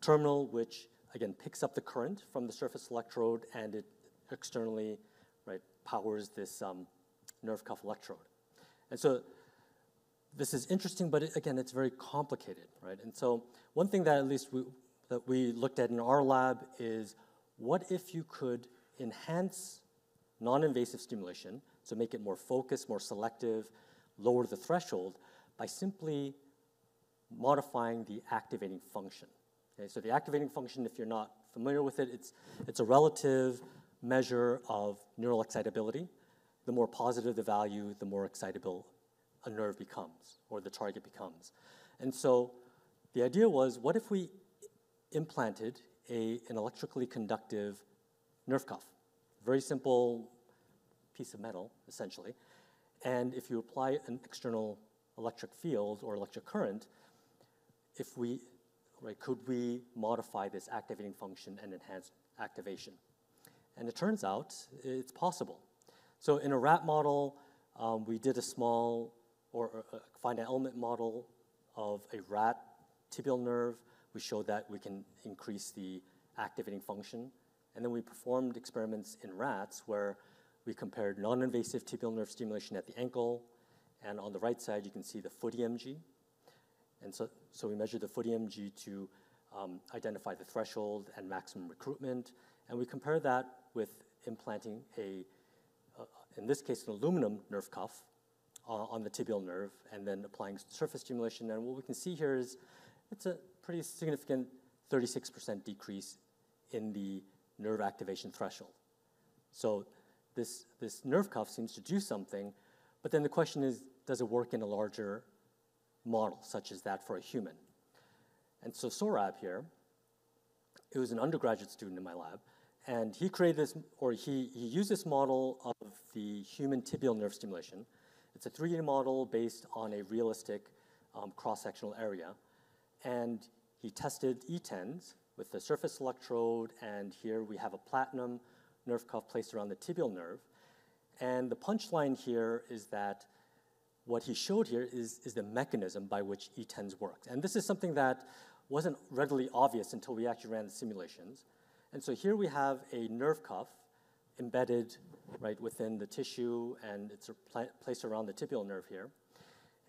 terminal which again picks up the current from the surface electrode and it externally right powers this um, nerve cuff electrode. And so this is interesting, but it, again, it's very complicated, right? And so one thing that at least we, that we looked at in our lab is what if you could enhance non-invasive stimulation, so make it more focused, more selective, lower the threshold by simply modifying the activating function. Okay, so the activating function, if you're not familiar with it, it's, it's a relative measure of neural excitability. The more positive the value, the more excitable a nerve becomes or the target becomes. And so the idea was what if we implanted a, an electrically conductive nerve cuff? Very simple piece of metal, essentially. And if you apply an external electric field or electric current, if we, right, could we modify this activating function and enhance activation? And it turns out it's possible. So in a rat model, um, we did a small or a finite element model of a rat tibial nerve. We showed that we can increase the activating function. And then we performed experiments in rats where we compared non-invasive tibial nerve stimulation at the ankle, and on the right side, you can see the foot EMG. And so, so we measured the foot EMG to um, identify the threshold and maximum recruitment, and we compare that with implanting a, uh, in this case, an aluminum nerve cuff uh, on the tibial nerve, and then applying surface stimulation. And what we can see here is it's a pretty significant 36% decrease in the nerve activation threshold. So this, this nerve cuff seems to do something, but then the question is, does it work in a larger model, such as that for a human? And so Sorab here, it was an undergraduate student in my lab, and he created this, or he, he used this model of the human tibial nerve stimulation. It's a 3D model based on a realistic um, cross-sectional area. And he tested E-TENS with the surface electrode, and here we have a platinum nerve cuff placed around the tibial nerve. And the punchline here is that what he showed here is, is the mechanism by which E-TENS works. And this is something that wasn't readily obvious until we actually ran the simulations. And so here we have a nerve cuff embedded right within the tissue, and it's placed around the tibial nerve here.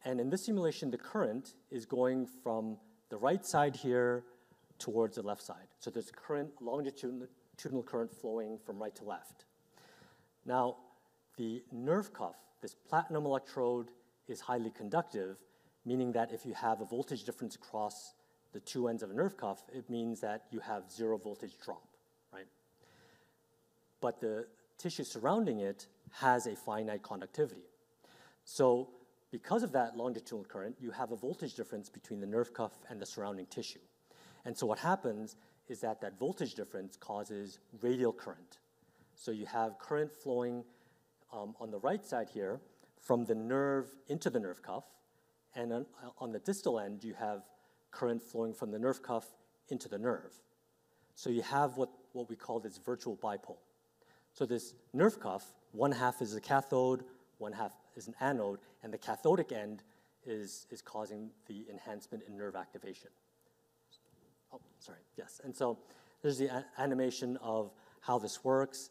And in this simulation, the current is going from the right side here towards the left side. So there's a current, longitudinal current flowing from right to left. Now, the nerve cuff, this platinum electrode, is highly conductive, meaning that if you have a voltage difference across the two ends of a nerve cuff, it means that you have zero voltage drop? But the tissue surrounding it has a finite conductivity. So because of that longitudinal current, you have a voltage difference between the nerve cuff and the surrounding tissue. And so what happens is that that voltage difference causes radial current. So you have current flowing um, on the right side here from the nerve into the nerve cuff, and on, on the distal end, you have current flowing from the nerve cuff into the nerve. So you have what, what we call this virtual bipole. So this nerve cuff, one half is a cathode, one half is an anode, and the cathodic end is, is causing the enhancement in nerve activation. Oh, sorry, yes. And so there's the animation of how this works,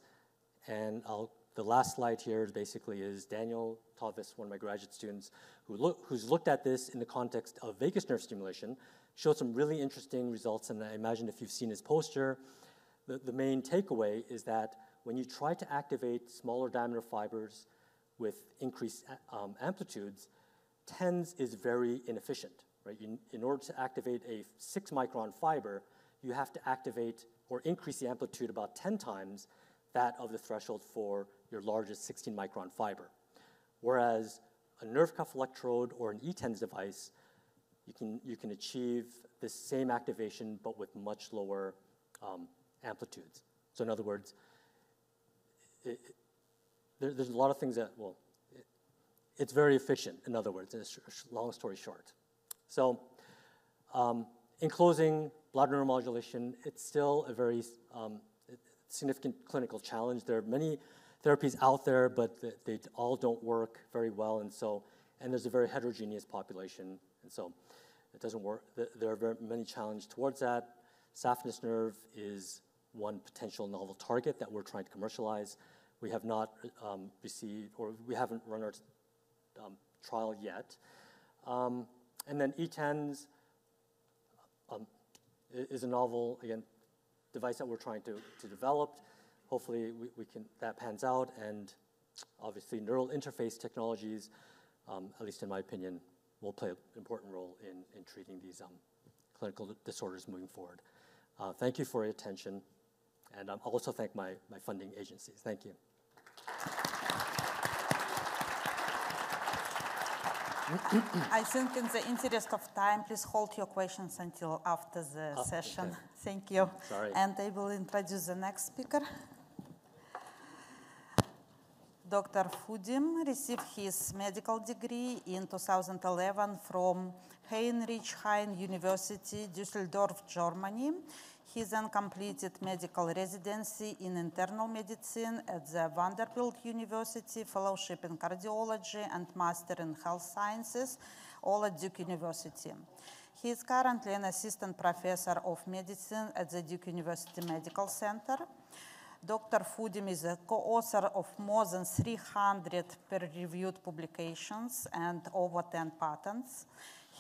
and I'll, the last slide here basically is Daniel Tovis, one of my graduate students, who look, who's looked at this in the context of vagus nerve stimulation, showed some really interesting results, and I imagine if you've seen his poster, the, the main takeaway is that when you try to activate smaller diameter fibers with increased um, amplitudes, TENS is very inefficient, right? You, in order to activate a six micron fiber, you have to activate or increase the amplitude about 10 times that of the threshold for your largest 16 micron fiber. Whereas a nerve cuff electrode or an E-TENS device, you can, you can achieve the same activation but with much lower um, amplitudes. So in other words, there, there's a lot of things that, well, it, it's very efficient, in other words, it's long story short. So um, in closing, blood neuromodulation, it's still a very um, significant clinical challenge. There are many therapies out there, but they, they all don't work very well, and so, and there's a very heterogeneous population, and so it doesn't work. There are very many challenges towards that. Saphenous nerve is one potential novel target that we're trying to commercialize. We have not um, received, or we haven't run our um, trial yet. Um, and then E-TENS um, is a novel, again, device that we're trying to, to develop. Hopefully we, we can, that pans out and obviously neural interface technologies, um, at least in my opinion, will play an important role in, in treating these um, clinical disorders moving forward. Uh, thank you for your attention, and um, also thank my, my funding agencies. Thank you. I think in the interest of time, please hold your questions until after the Oh, session. okay. Thank you. Sorry. And I will introduce the next speaker. Dr. Fudim received his medical degree in 2011 from Heinrich Heine University, Düsseldorf, Germany. He then completed medical residency in internal medicine at the Vanderbilt University, fellowship in cardiology, and master in health sciences, all at Duke University. He is currently an assistant professor of medicine at the Duke University Medical Center. Dr. Fudim is a co-author of more than 300 peer-reviewed publications and over 10 patents.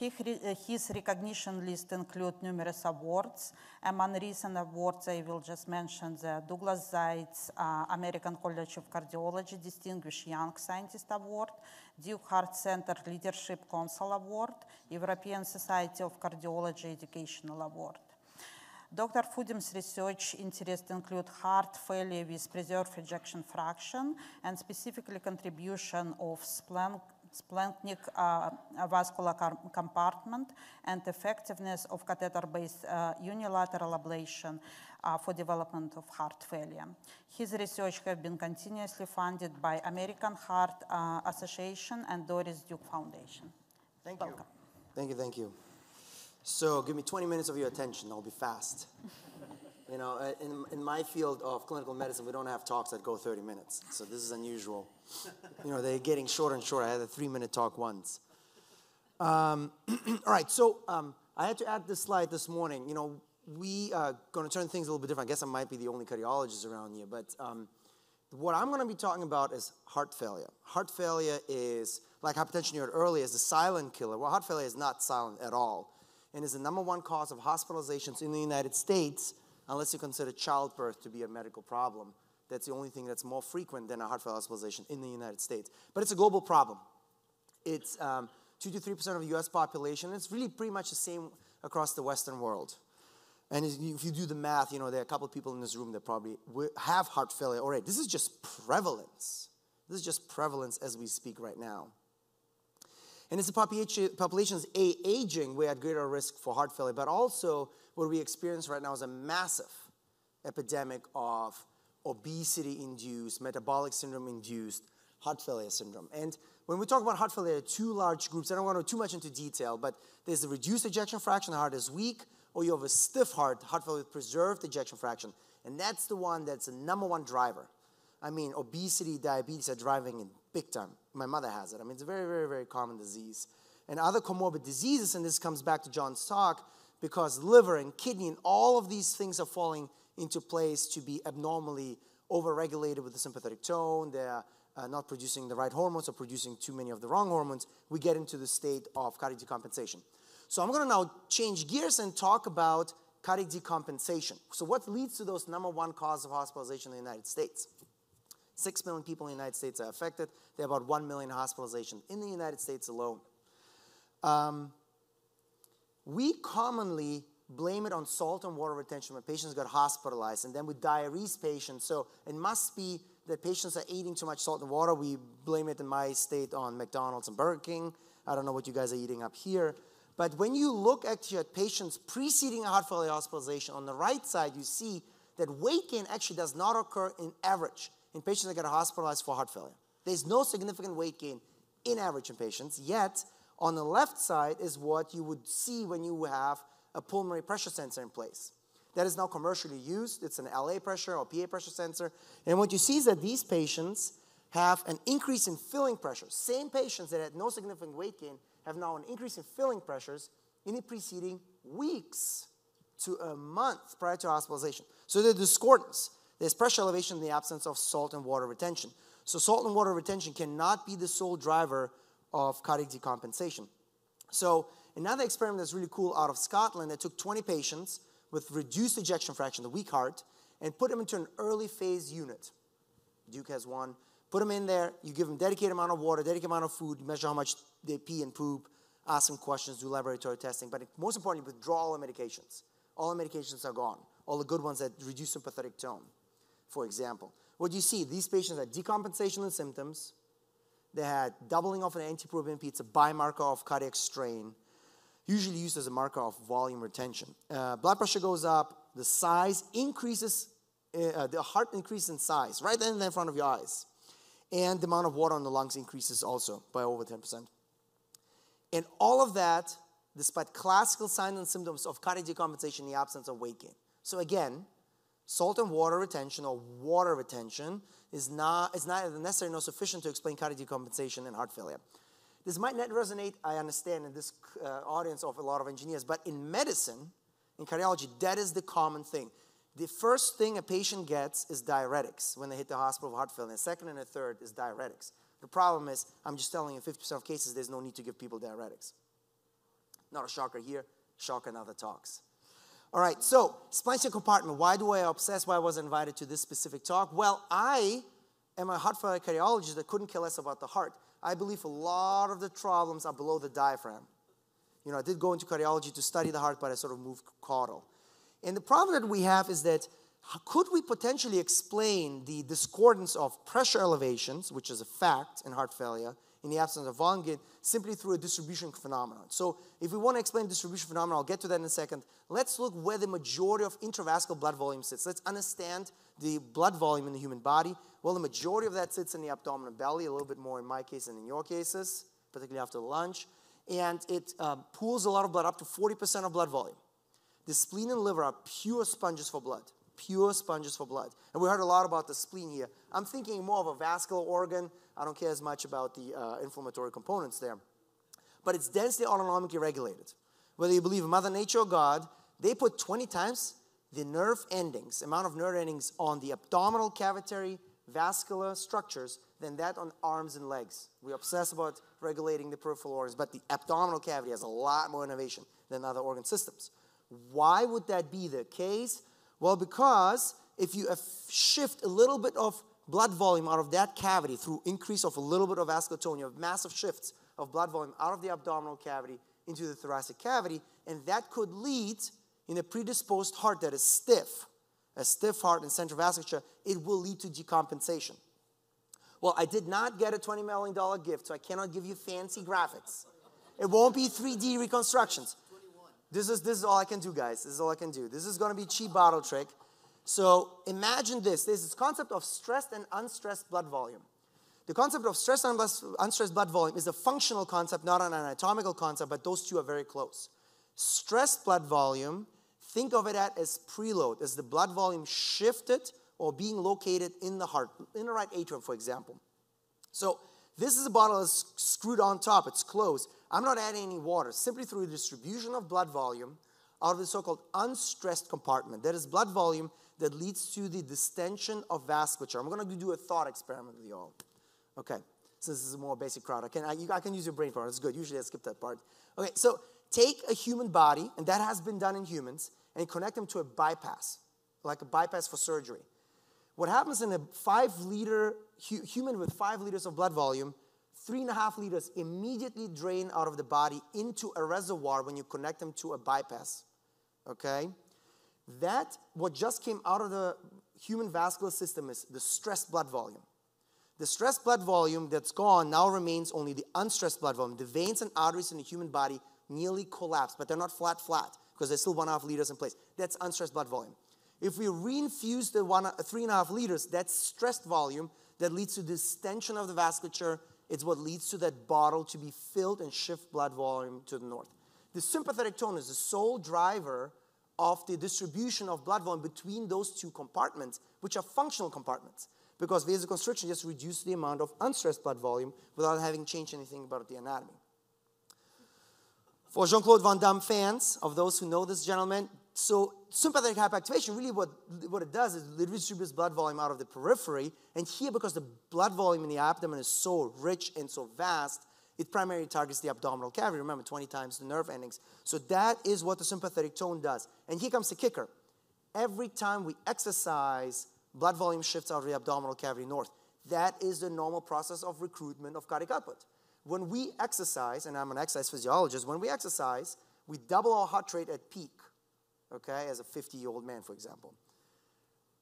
His recognition list include numerous awards. Among recent awards, I will just mention the Douglas Zipes uh, American College of Cardiology Distinguished Young Scientist Award, Duke Heart Center Leadership Council Award, European Society of Cardiology Educational Award. Dr. Fudim's research interests include heart failure with preserved ejection fraction and specifically contribution of splen splanchnic uh, vascular compartment and effectiveness of catheter-based uh, unilateral ablation uh, for development of heart failure. His research has been continuously funded by American Heart uh, Association and Doris Duke Foundation. Thank Welcome. you. Thank you, thank you. So give me 20 minutes of your attention. I'll be fast. You know, uh, in, in my field of clinical medicine, we don't have talks that go 30 minutes. So this is unusual. you know, they're getting shorter and shorter. I had a three minute talk once. Um, all right, so um, I had to add this slide this morning. You know, we are going to turn things a little bit different. I guess I might be the only cardiologist around here, but um, what I'm going to be talking about is heart failure. Heart failure is, like hypertension you heard earlier, is the silent killer. Well, heart failure is not silent at all and is the number one cause of hospitalizations in the United States, unless you consider childbirth to be a medical problem. That's the only thing that's more frequent than a heart failure hospitalization in the United States. But it's a global problem. It's um, 2 to 3% of the US population. It's really pretty much the same across the Western world. And if you do the math, you know, there are a couple of people in this room that probably have heart failure already. This is just prevalence. This is just prevalence as we speak right now. And as the population is aging, we're at greater risk for heart failure. But also, what we experience right now is a massive epidemic of obesity induced, metabolic syndrome induced heart failure syndrome. And when we talk about heart failure, two large groups. I don't want to go too much into detail, but there's the reduced ejection fraction, the heart is weak, or you have a stiff heart, heart failure with preserved ejection fraction. And that's the one that's the number one driver. I mean, obesity, diabetes are driving in big time. My mother has it. I mean, it's a very, very, very common disease. And other comorbid diseases, and this comes back to John's talk, because liver and kidney and all of these things are falling into place to be abnormally overregulated with the sympathetic tone. They're uh, not producing the right hormones or producing too many of the wrong hormones. We get into the state of cardiac decompensation. So I'm going to now change gears and talk about cardiac decompensation. So what leads to those number one cause of hospitalization in the United States? Six million people in the United States are affected. There are about one million hospitalizations in the United States alone. Um, we commonly blame it on salt and water retention when patients got hospitalized, and then with diarrhea patients. So it must be that patients are eating too much salt and water. We blame it in my state on McDonald's and Burger King. I don't know what you guys are eating up here. But when you look actually at patients preceding a heart failure hospitalization, on the right side, you see that weight gain actually does not occur in average in patients that get hospitalized for heart failure. There's no significant weight gain in average in patients, yet on the left side is what you would see when you have a pulmonary pressure sensor in place. That is now commercially used. It's an LA pressure or PA pressure sensor. And what you see is that these patients have an increase in filling pressure. Same patients that had no significant weight gain have now an increase in filling pressures in the preceding weeks to a month prior to hospitalization. So the discordance. There's pressure elevation in the absence of salt and water retention. So salt and water retention cannot be the sole driver of cardiac decompensation. So another experiment that's really cool out of Scotland, they took 20 patients with reduced ejection fraction, the weak heart, and put them into an early phase unit. Duke has one. Put them in there, you give them dedicated amount of water, dedicated amount of food, measure how much they pee and poop, ask them questions, do laboratory testing, but most importantly, withdraw all the medications. All the medications are gone. All the good ones that reduce sympathetic tone for example. What do you see? These patients had decompensation and symptoms. They had doubling of an NT-proBNP. It's a biomarker of cardiac strain, usually used as a marker of volume retention. Uh, blood pressure goes up. The size increases. Uh, the heart increases in size right then in front of your eyes. And the amount of water in the lungs increases also by over 10%. And all of that, despite classical signs and symptoms of cardiac decompensation in the absence of weight gain. So again, salt and water retention or water retention is not is neither necessary nor sufficient to explain cardiac decompensation and heart failure. This might not resonate, I understand, in this uh, audience of a lot of engineers, but in medicine, in cardiology, that is the common thing. The first thing a patient gets is diuretics when they hit the hospital for heart failure. The second and the third is diuretics. The problem is, I'm just telling you, 50% of cases, there's no need to give people diuretics. Not a shocker here, shocker in other talks. All right, so spine compartment. Why do I obsess? Why I was invited to this specific talk? Well, I am a heart failure cardiologist that couldn't care less about the heart. I believe a lot of the problems are below the diaphragm. You know, I did go into cardiology to study the heart, but I sort of moved caudal. And the problem that we have is that could we potentially explain the discordance of pressure elevations, which is a fact in heart failure, in the absence of gain, simply through a distribution phenomenon? So, if we want to explain distribution phenomenon, I'll get to that in a second. Let's look where the majority of intravascular blood volume sits. Let's understand the blood volume in the human body. Well, the majority of that sits in the abdominal belly, a little bit more in my case than in your cases, particularly after lunch. And it um, pools a lot of blood, up to 40% of blood volume. The spleen and liver are pure sponges for blood pure sponges for blood. And we heard a lot about the spleen here. I'm thinking more of a vascular organ. I don't care as much about the uh, inflammatory components there. But it's densely autonomically regulated. Whether you believe Mother Nature or God, they put 20 times the nerve endings, amount of nerve endings on the abdominal cavitary vascular structures than that on arms and legs. We obsess about regulating the peripheral organs, but the abdominal cavity has a lot more innervation than other organ systems. Why would that be the case? Well, because if you shift a little bit of blood volume out of that cavity through increase of a little bit of have massive shifts of blood volume out of the abdominal cavity into the thoracic cavity, and that could lead in a predisposed heart that is stiff, a stiff heart and central vasculature, it will lead to decompensation. Well, I did not get a $20 million gift, so I cannot give you fancy graphics. It won't be 3D reconstructions. This is, this is all I can do, guys. This is all I can do. This is going to be cheap bottle trick. So imagine this. There's this concept of stressed and unstressed blood volume. The concept of stressed and unstressed blood volume is a functional concept, not an anatomical concept, but those two are very close. Stressed blood volume, think of it as preload, as the blood volume shifted or being located in the heart, in the right atrium, for example. So this is a bottle that's screwed on top, it's closed. I'm not adding any water, simply through the distribution of blood volume out of the so called unstressed compartment. That is blood volume that leads to the distension of vasculature. I'm going to do a thought experiment with you all. Okay, so this is a more basic crowd. I can, I, I can use your brain part. It's good. Usually I skip that part. Okay, so take a human body, and that has been done in humans, and connect them to a bypass, like a bypass for surgery. What happens in a five liter hu- human with five liters of blood volume three and a half liters immediately drain out of the body into a reservoir when you connect them to a bypass. Okay? That, what just came out of the human vascular system is the stressed blood volume. The stressed blood volume that's gone now remains only the unstressed blood volume. The veins and arteries in the human body nearly collapse, but they're not flat, flat, because there's still one and a half liters in place. That's unstressed blood volume. If we reinfuse the one, three and a half liters, that's stressed volume that leads to distension of the vasculature it's what leads to that bottle to be filled and shift blood volume to the north. The sympathetic tone is the sole driver of the distribution of blood volume between those two compartments, which are functional compartments. Because vasoconstriction just reduces the amount of unstressed blood volume without having changed anything about the anatomy. For Jean Claude Van Damme fans, of those who know this gentleman, so sympathetic hyperactivation, really what, what it does is it redistributes blood volume out of the periphery. And here, because the blood volume in the abdomen is so rich and so vast, it primarily targets the abdominal cavity. Remember, 20 times the nerve endings. So that is what the sympathetic tone does. And here comes the kicker. Every time we exercise, blood volume shifts out of the abdominal cavity north. That is the normal process of recruitment of cardiac output. When we exercise, and I'm an exercise physiologist, when we exercise, we double our heart rate at peak okay, as a 50 year old man, for example.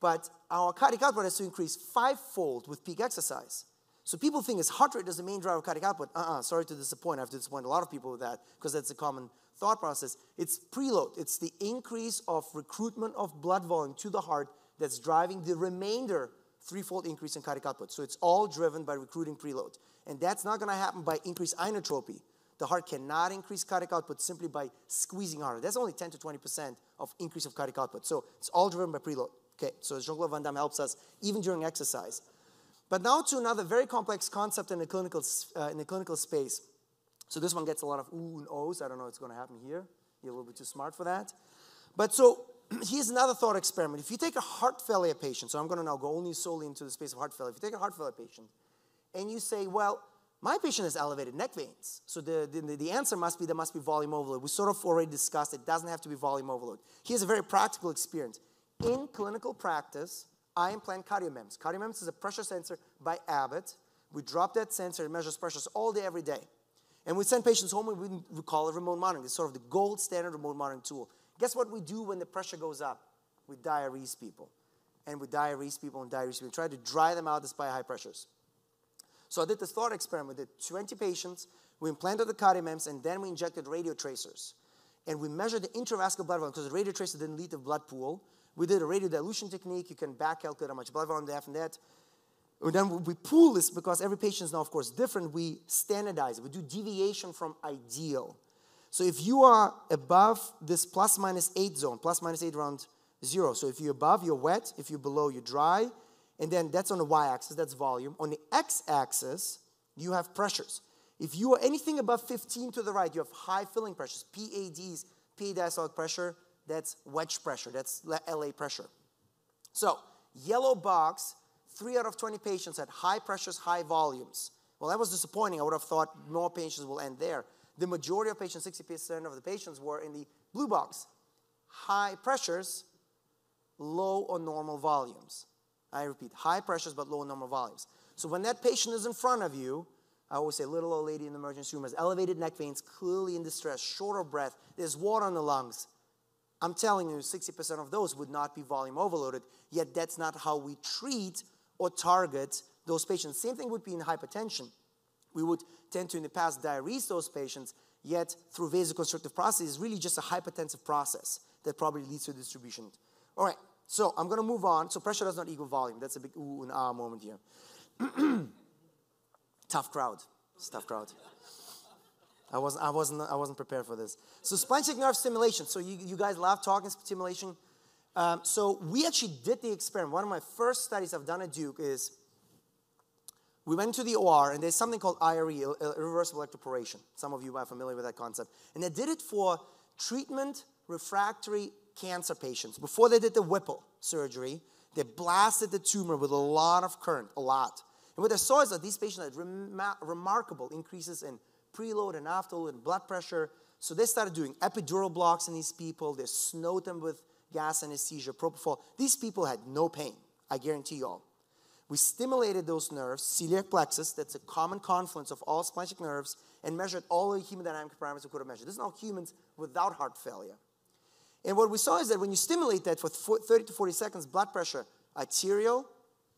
But our cardiac output has to increase fivefold with peak exercise. So people think it's heart rate is the main driver of cardiac output. Uh-uh, sorry to disappoint. I have to disappoint a lot of people with that because that's a common thought process. It's preload. It's the increase of recruitment of blood volume to the heart that's driving the remainder threefold increase in cardiac output. So it's all driven by recruiting preload. And that's not going to happen by increased inotropy. the heart cannot increase cardiac output simply by squeezing harder. That's only 10 to 20% of increase of cardiac output. So it's all driven by preload. Okay, so Jean-Claude Van Damme helps us even during exercise. But now to another very complex concept in the clinical, uh, in the clinical space. So this one gets a lot of ooh and ohs. I don't know what's going to happen here. You're a little bit too smart for that. But so here's another thought experiment. If you take a heart failure patient, so I'm going to now go only solely into the space of heart failure. If you take a heart failure patient and you say, well, my patient has elevated neck veins. So the, the, the answer must be there must be volume overload. We sort of already discussed it doesn't have to be volume overload. Here's a very practical experience. In clinical practice, I implant CardioMEMS. CardioMEMS is a pressure sensor by Abbott. We drop that sensor, it measures pressures all day, every day. And we send patients home and we call it remote monitoring. It's sort of the gold standard remote monitoring tool. Guess what we do when the pressure goes up? We diurese people. And we diurese people and diurese people. We try to dry them out despite high pressures. So I did this thought experiment. We did 20 patients. We implanted the CardioMEMS and then we injected radio tracers. And we measured the intravascular blood volume because the radio tracer didn't lead to blood pool. We did a radio dilution technique. You can back calculate how much blood volume they have from that. And then we pool this because every patient is now, of course, different. We standardize it. We do deviation from ideal. So if you are above this plus minus 8 zone, plus minus 8 around 0. So if you're above, you're wet. If you're below, you're dry. And then that's on the y-axis, that's volume. On the x-axis, you have pressures. If you are anything above 15 to the right, you have high filling pressures, PADs, PA diastolic pressure, that's wedge pressure, that's LA pressure. So, yellow box, three out of 20 patients had high pressures, high volumes. Well, that was disappointing. I would have thought more patients will end there. The majority of patients, 60% of the patients, were in the blue box. High pressures, low or normal volumes. I repeat, high pressures but low or normal volumes. So when that patient is in front of you, I always say, little old lady in the emergency room has elevated neck veins, clearly in distress, short of breath, there's water in the lungs. I'm telling you, 60% of those would not be volume overloaded, yet that's not how we treat or target those patients. Same thing would be in hypertension. We would tend to, in the past, diurese those patients, yet through vasoconstrictive process is really just a hypertensive process that probably leads to distribution. All right, so I'm going to move on. So pressure does not equal volume. That's a big ooh and ah moment here. tough crowd. Tough crowd. I wasn't, I, wasn't, I wasn't prepared for this. So spinal nerve stimulation. So you, you guys love talking stimulation. Um, so we actually did the experiment. One of my first studies I've done at Duke is we went to the OR and there's something called IRE, irreversible electroporation. Some of you are familiar with that concept. And they did it for treatment refractory cancer patients, before they did the Whipple surgery, they blasted the tumor with a lot of current, a lot. And what they saw is that these patients had rem- remarkable increases in preload and afterload and blood pressure. So they started doing epidural blocks in these people. They snowed them with gas anesthesia, propofol. These people had no pain, I guarantee you all. We stimulated those nerves, celiac plexus, that's a common confluence of all splanchnic nerves, and measured all the hemodynamic parameters we could have measured. This is now humans without heart failure. And what we saw is that when you stimulate that for 30 to 40 seconds, blood pressure, arterial,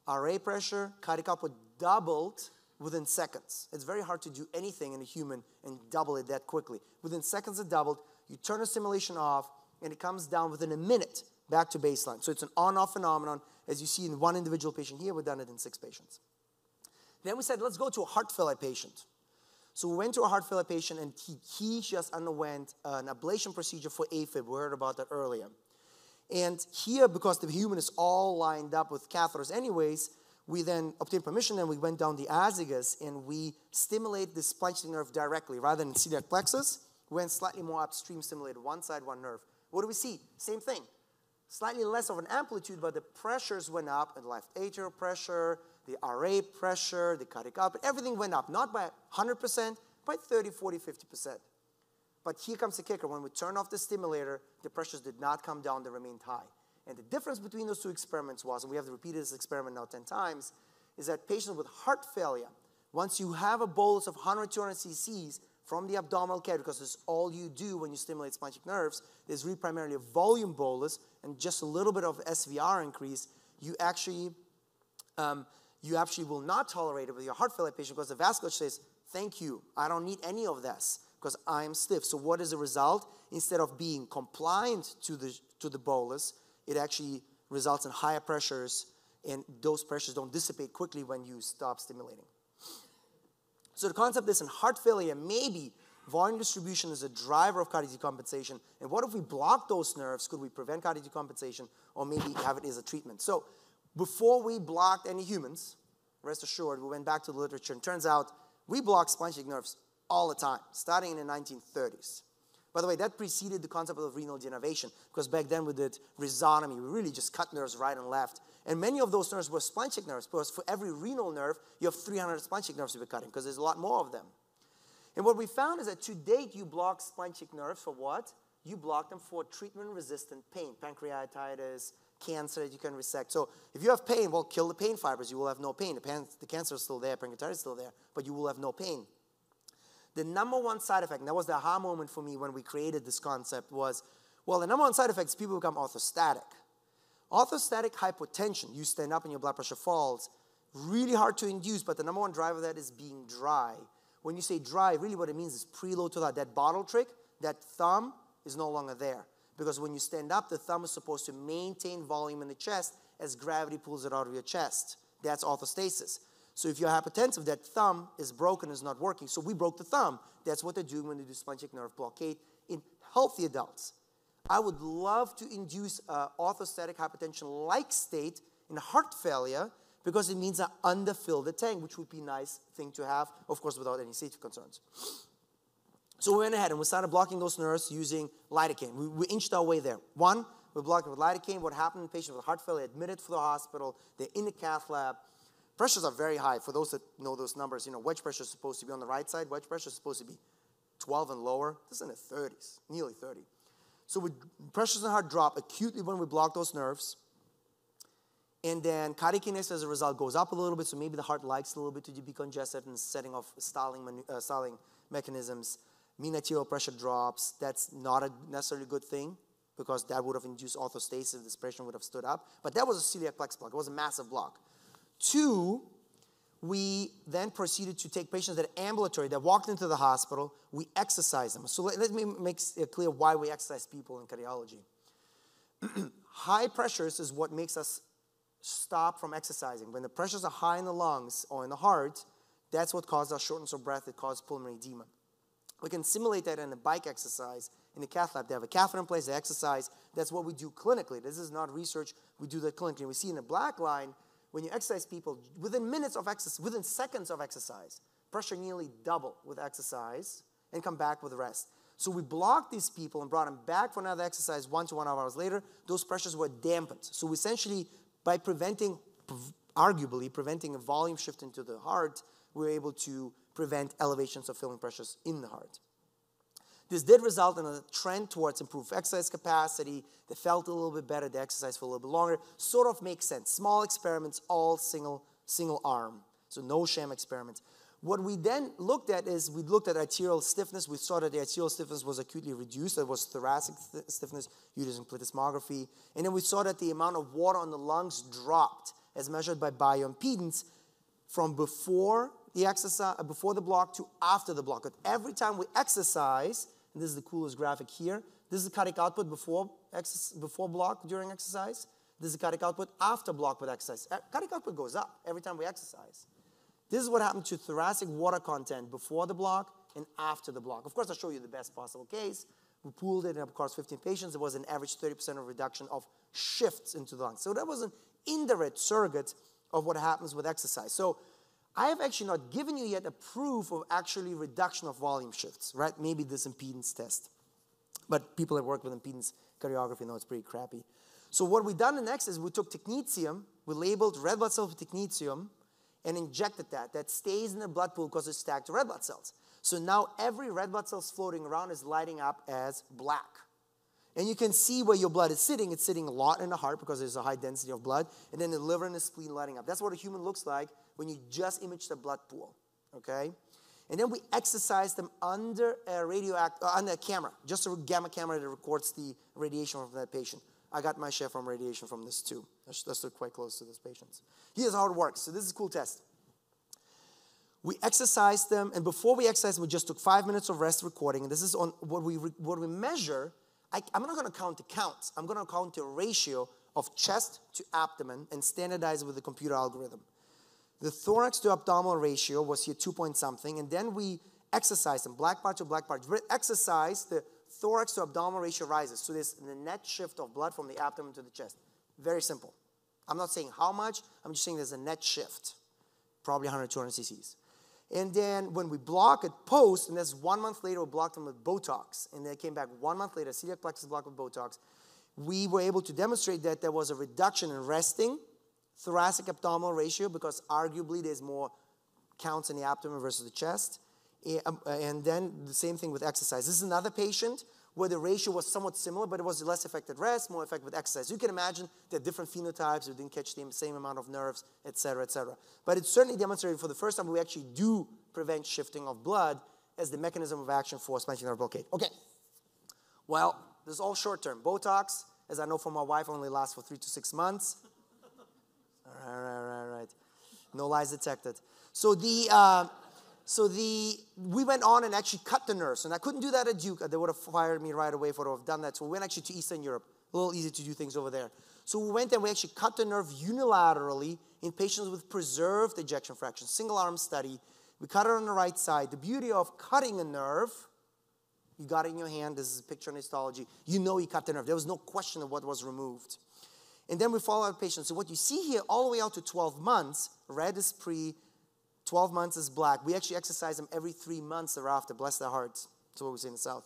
RA pressure, cardiac output doubled within seconds. It's very hard to do anything in a human and double it that quickly. Within seconds, it doubled. You turn the simulation off, and it comes down within a minute back to baseline. So it's an on off phenomenon. As you see in one individual patient here, we've done it in six patients. Then we said, let's go to a heart failure patient. So we went to a heart failure patient, and he, he just underwent an ablation procedure for AFib. We heard about that earlier. And here, because the human is all lined up with catheters anyways, we then obtained permission and we went down the azygos and we stimulated the splanchnic nerve directly. Rather than celiac plexus, we went slightly more upstream, stimulated one side, one nerve. What do we see? Same thing. Slightly less of an amplitude, but the pressures went up, and left atrial pressure, the RA pressure, the cardiac output, everything went up, not by 100%, by 30, 40, 50%. But here comes the kicker. When we turn off the stimulator, the pressures did not come down, they remained high. And the difference between those two experiments was, and we have repeated this experiment now 10 times, is that patients with heart failure, once you have a bolus of 100, 200 cc's from the abdominal cavity, because it's all you do when you stimulate splanchnic nerves, is really primarily a volume bolus and just a little bit of SVR increase, you actually um, you actually will not tolerate it with your heart failure patient because the vasculature says, Thank you, I don't need any of this because I'm stiff. So, what is the result? Instead of being compliant to the, to the bolus, it actually results in higher pressures, and those pressures don't dissipate quickly when you stop stimulating. So, the concept is in heart failure, maybe Volume distribution is a driver of cardiac decompensation. And what if we block those nerves? Could we prevent cardiac decompensation or maybe have it as a treatment? So before we blocked any humans, rest assured, we went back to the literature and turns out we block splanchnic nerves all the time, starting in the 1930s. By the way, that preceded the concept of renal denervation because back then we did rhizotomy. We really just cut nerves right and left. And many of those nerves were splanchnic nerves because for every renal nerve, you have 300 splanchnic nerves to be cutting because there's a lot more of them. And what we found is that to date, you block splanchnic nerves for what? You block them for treatment resistant pain, pancreatitis, cancer that you can resect. So if you have pain, well, kill the pain fibers. You will have no pain. The, pan- the cancer is still there, pancreatitis is still there, but you will have no pain. The number one side effect, and that was the aha moment for me when we created this concept, was well, the number one side effect is people become orthostatic. Orthostatic hypotension, you stand up and your blood pressure falls, really hard to induce, but the number one driver of that is being dry. When you say dry, really what it means is preload to that. That bottle trick, that thumb is no longer there. Because when you stand up, the thumb is supposed to maintain volume in the chest as gravity pulls it out of your chest. That's orthostasis. So if you're hypertensive, that thumb is broken, is not working. So we broke the thumb. That's what they do when they do splanchnic nerve blockade in healthy adults. I would love to induce uh, orthostatic hypotension like state in heart failure because it means I underfill the tank, which would be a nice thing to have, of course, without any safety concerns. So we went ahead and we started blocking those nerves using lidocaine. We, we inched our way there. One, we blocked it with lidocaine. What happened? Patient with heart failure admitted to the hospital. They're in the cath lab. Pressures are very high. For those that know those numbers, you know, wedge pressure is supposed to be on the right side. Wedge pressure is supposed to be 12 and lower. This is in the 30s, nearly 30. So we, pressures in the heart drop acutely when we block those nerves. And then cardiac as a result goes up a little bit, so maybe the heart likes a little bit to be congested and setting off stalling, uh, mechanisms. Mean arterial pressure drops. That's not a necessarily good thing because that would have induced orthostasis. This patient would have stood up. But that was a celiac plex block. It was a massive block. Two, we then proceeded to take patients that ambulatory, that walked into the hospital. We exercise them. So let, let me make it uh, clear why we exercise people in cardiology. high pressures is what makes us stop from exercising. When the pressures are high in the lungs or in the heart, that's what causes our shortness of breath. It causes pulmonary edema. We can simulate that in a bike exercise in the cath lab. They have a catheter in place, they exercise. That's what we do clinically. This is not research, we do that clinically. We see in the black line, when you exercise people, within minutes of exercise, within seconds of exercise, pressure nearly double with exercise and come back with rest. So we blocked these people and brought them back for another exercise one to one hours later. Those pressures were dampened. So essentially by preventing, arguably preventing a volume shift into the heart, we were able to prevent elevations of filling pressures in the heart. This did result in a trend towards improved exercise capacity. They felt a little bit better, they exercised for a little bit longer. Sort of makes sense. Small experiments, all single, single arm. So no sham experiments. What we then looked at is we looked at arterial stiffness. We saw that the arterial stiffness was acutely reduced. That was thoracic th- stiffness using plethysmography. And then we saw that the amount of water on the lungs dropped as measured by bioimpedance from before the exercise, before the block to after the block. But every time we exercise, and this is the coolest graphic here, this is the cardiac output before, before block during exercise. This is the cardiac output after block with exercise. Uh, cardiac output goes up every time we exercise. This is what happened to thoracic water content before the block and after the block. Of course, I'll show you the best possible case. We pooled it in, of course, 15 patients. There was an average 30% of reduction of shifts into the lungs. So that was an indirect surrogate of what happens with exercise. So I have actually not given you yet a proof of actually reduction of volume shifts, right? Maybe this impedance test. But people that work with impedance cardiography know it's pretty crappy. So what we done the next is we took technetium, we labeled red blood cells with technetium, and injected that. That stays in the blood pool because it's stacked to red blood cells. So now every red blood cell floating around is lighting up as black. And you can see where your blood is sitting. It's sitting a lot in the heart because there's a high density of blood. And then the liver and the spleen lighting up. That's what a human looks like when you just image the blood pool. Okay? And then we exercise them under a radioact, uh, under a camera, just a gamma camera that records the radiation from that patient. I got my share from radiation from this too. I stood quite close to those patients. Here's how it works. So this is a cool test. We exercise them, and before we exercised, we just took five minutes of rest recording. And this is on what we what we measure. I, I'm not going to count the counts. I'm going to count the ratio of chest to abdomen and standardize it with the computer algorithm. The thorax to abdominal ratio was here two point something, and then we exercise them, black part to black part. Exercise, the thorax to abdominal ratio rises. So there's the net shift of blood from the abdomen to the chest. Very simple. I'm not saying how much, I'm just saying there's a net shift, probably 100, 200 cc's. And then when we block it post, and that's one month later, we blocked them with Botox. And they came back one month later, celiac plexus blocked with Botox. We were able to demonstrate that there was a reduction in resting thoracic abdominal ratio because arguably there's more counts in the abdomen versus the chest. Um, and then the same thing with exercise. This is another patient where the ratio was somewhat similar, but it was less affected rest, more affected with exercise. You can imagine there are different phenotypes, we didn't catch the same amount of nerves, et cetera, et cetera. But it certainly demonstrated for the first time we actually do prevent shifting of blood as the mechanism of action for spinal nerve blockade. Okay. Well, this is all short term. Botox, as I know from my wife, only lasts for three to six months. All right, all right, all right. No lies detected. So the uh, so the we went on and actually cut the nerves, and I couldn't do that at Duke. They would have fired me right away for have done that. So we went actually to Eastern Europe. A little easy to do things over there. So we went and we actually cut the nerve unilaterally in patients with preserved ejection fraction, single arm study. We cut it on the right side. The beauty of cutting a nerve, you got it in your hand. This is a picture in histology. You know you cut the nerve. There was no question of what was removed. And then we follow our patients. So what you see here, all the way out to 12 months, red is pre, 12 months is black. We actually exercise them every three months thereafter. Bless their hearts. That's what we say in the South.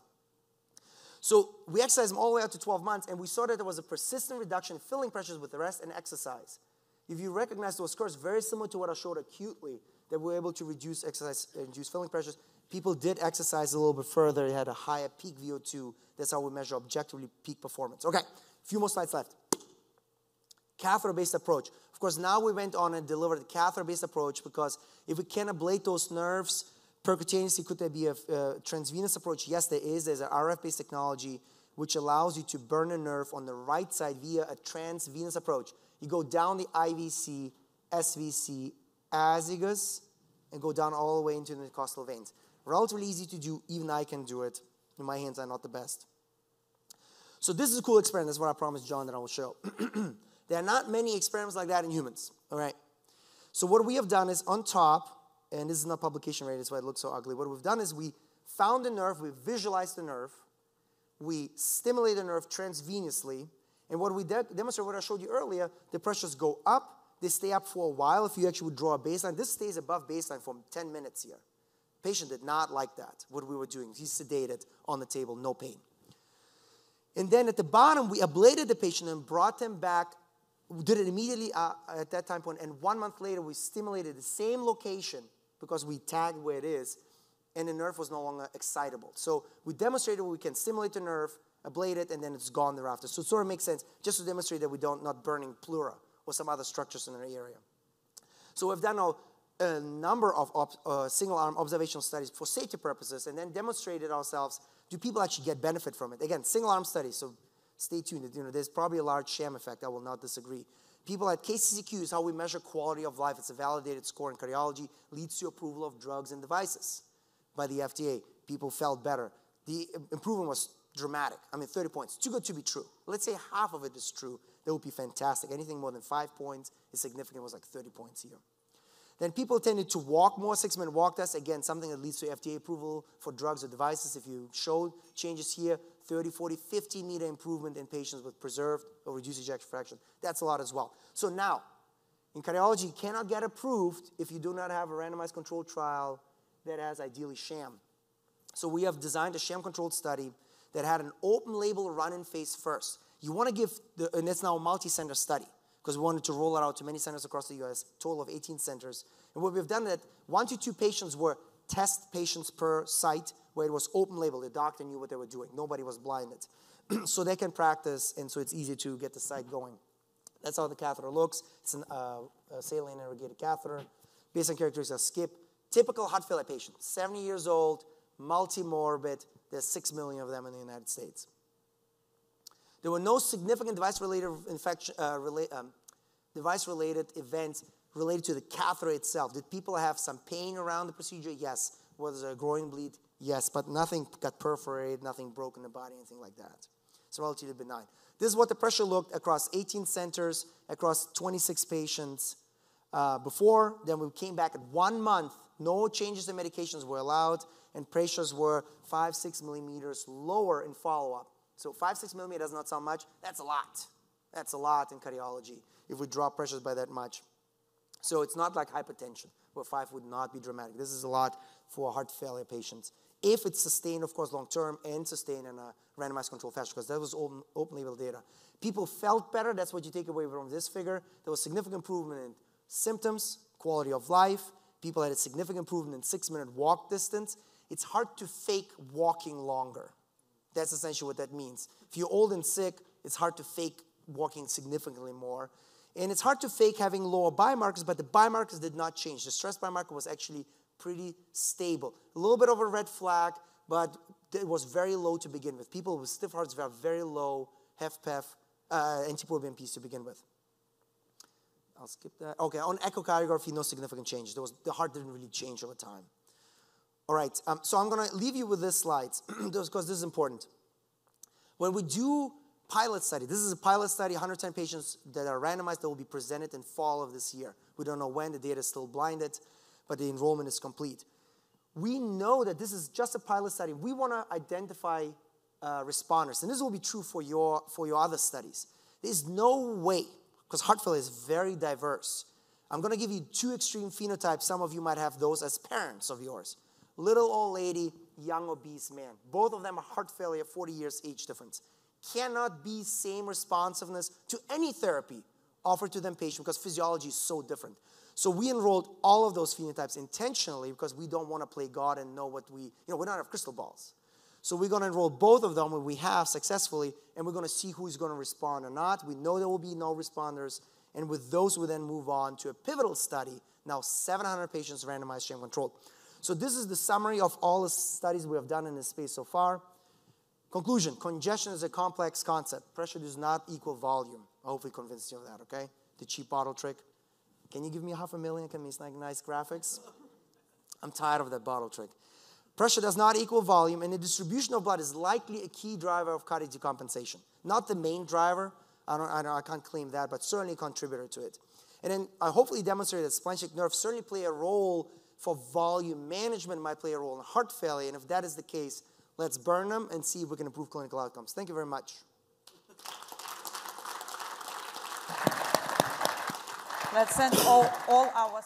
So we exercise them all the way out to 12 months, and we saw that there was a persistent reduction in filling pressures with the rest and exercise. If you recognize those curves, very similar to what I showed acutely, that we are able to reduce exercise, induce filling pressures. People did exercise a little bit further. They had a higher peak VO2. That's how we measure objectively peak performance. Okay, a few more slides left. Catheter-based approach. Of course, now we went on and delivered a catheter-based approach because if we can ablate those nerves percutaneously, could there be a, a transvenous approach? Yes, there is. There's an RF-based technology which allows you to burn a nerve on the right side via a transvenous approach. You go down the IVC, SVC, azygos, and go down all the way into the costal veins. Relatively easy to do. Even I can do it. My hands are not the best. So this is a cool experiment. That's what I promised John that I will show. There are not many experiments like that in humans, all right? So what we have done is on top, and this is not publication ready, that's why it looks so ugly. What we've done is we found the nerve, we visualized the nerve, we stimulate the nerve transvenously, and what we de- demonstrate, what I showed you earlier, the pressures go up, they stay up for a while. If you actually would draw a baseline, this stays above baseline for 10 minutes here. Patient did not like that, what we were doing. He's sedated on the table, no pain. And then at the bottom, we ablated the patient and brought them back we did it immediately uh, at that time point, and one month later we stimulated the same location because we tagged where it is, and the nerve was no longer excitable. So we demonstrated we can stimulate the nerve, ablate it, and then it's gone thereafter. So it sort of makes sense just to demonstrate that we don't not burning pleura or some other structures in the area. So we've done a, a number of uh, single arm observational studies for safety purposes, and then demonstrated ourselves. Do people actually get benefit from it? Again, single arm studies. So stay tuned. You know, there's probably a large sham effect. I will not disagree. People at KCCQ is how we measure quality of life. It's a validated score in cardiology, leads to approval of drugs and devices by the FDA. People felt better. The improvement was dramatic. I mean, 30 points. Too good to be true. Let's say half of it is true. That would be fantastic. Anything more than five points is significant. Was like 30 points here. Then people tended to walk more, six minute walk test. Again, something that leads to FDA approval for drugs or devices. If you show changes here, 30, 40, 50 meter improvement in patients with preserved or reduced ejection fraction. That's a lot as well. So now, in cardiology, you cannot get approved if you do not have a randomized controlled trial that has ideally sham. So we have designed a sham controlled study that had an open label run in phase first. You want to give, the, and it's now a multi center study because we wanted to roll it out to many centers across the US, total of 18 centers. And what we've done is that one to two patients were test patients per site where it was open label. The doctor knew what they were doing. Nobody was blinded. so they can practice, and so it's easy to get the site going. That's how the catheter looks. It's an, uh, a saline irrigated catheter. Baseline characteristics are skip. Typical heart failure patient, 70 years old, multimorbid. There's 6 million of them in the United States. There were no significant device-related infection, uh, rela- um, device-related events related to the catheter itself. Did people have some pain around the procedure? Yes. Was there a growing bleed? Yes, but nothing got perforated, nothing broke in the body, anything like that. It's relatively benign. This is what the pressure looked across 18 centers, across 26 patients uh, before. Then we came back at one month No changes in medications were allowed, and pressures were five, six millimeters lower in follow up. So, five, six millimeters does not sound much. That's a lot. That's a lot in cardiology if we drop pressures by that much. So, it's not like hypertension, where five would not be dramatic. This is a lot for heart failure patients. If it's sustained, of course, long term and sustained in a randomized control fashion, because that was open, open label data. People felt better. That's what you take away from this figure. There was significant improvement in symptoms, quality of life. People had a significant improvement in six minute walk distance. It's hard to fake walking longer. That's essentially what that means. If you're old and sick, it's hard to fake walking significantly more. And it's hard to fake having lower biomarkers, but the biomarkers did not change. The stress biomarker was actually pretty stable. A little bit of a red flag, but it was very low to begin with. People with stiff hearts have very low HFpEF, uh, NT-proBNPs to begin with. I'll skip that. Okay, on echocardiography, no significant change. There was, the heart didn't really change over time. All right, um, so I'm going to leave you with this slide because this is important. When we do pilot study, this is a pilot study, 110 patients that are randomized that will be presented in fall of this year. We don't know when, the data is still blinded, but the enrollment is complete. We know that this is just a pilot study. We want to identify uh, responders, and this will be true for your, for your other studies. There's no way, because heart failure is very diverse. I'm going to give you two extreme phenotypes. Some of you might have those as parents of yours little old lady, young obese man. Both of them are heart failure, 40 years age difference. Cannot be same responsiveness to any therapy offered to them patient because physiology is so different. So we enrolled all of those phenotypes intentionally because we don't want to play God and know what we, you know, we don't have crystal balls. So we're going to enroll both of them when we have successfully, and we're going to see who's going to respond or not. We know there will be no responders, and with those, we then move on to a pivotal study. Now, 700 patients randomized, sham controlled. So this is the summary of all the studies we have done in this space so far. Conclusion, congestion is a complex concept. Pressure does not equal volume. I hopefully convinced you of that, okay? The cheap bottle trick. Can you give me half a million? Can we make nice graphics? I'm tired of that bottle trick. Pressure does not equal volume, and the distribution of blood is likely a key driver of cardiac decompensation. Not the main driver, I, don't, I, don't, I can't claim that, but certainly a contributor to it. And then I hopefully demonstrated that splanchnic nerves certainly play a role for volume management might play a role in heart failure. And if that is the case, let's burn them and see if we can improve clinical outcomes. Thank you very much. Let's send all, all our.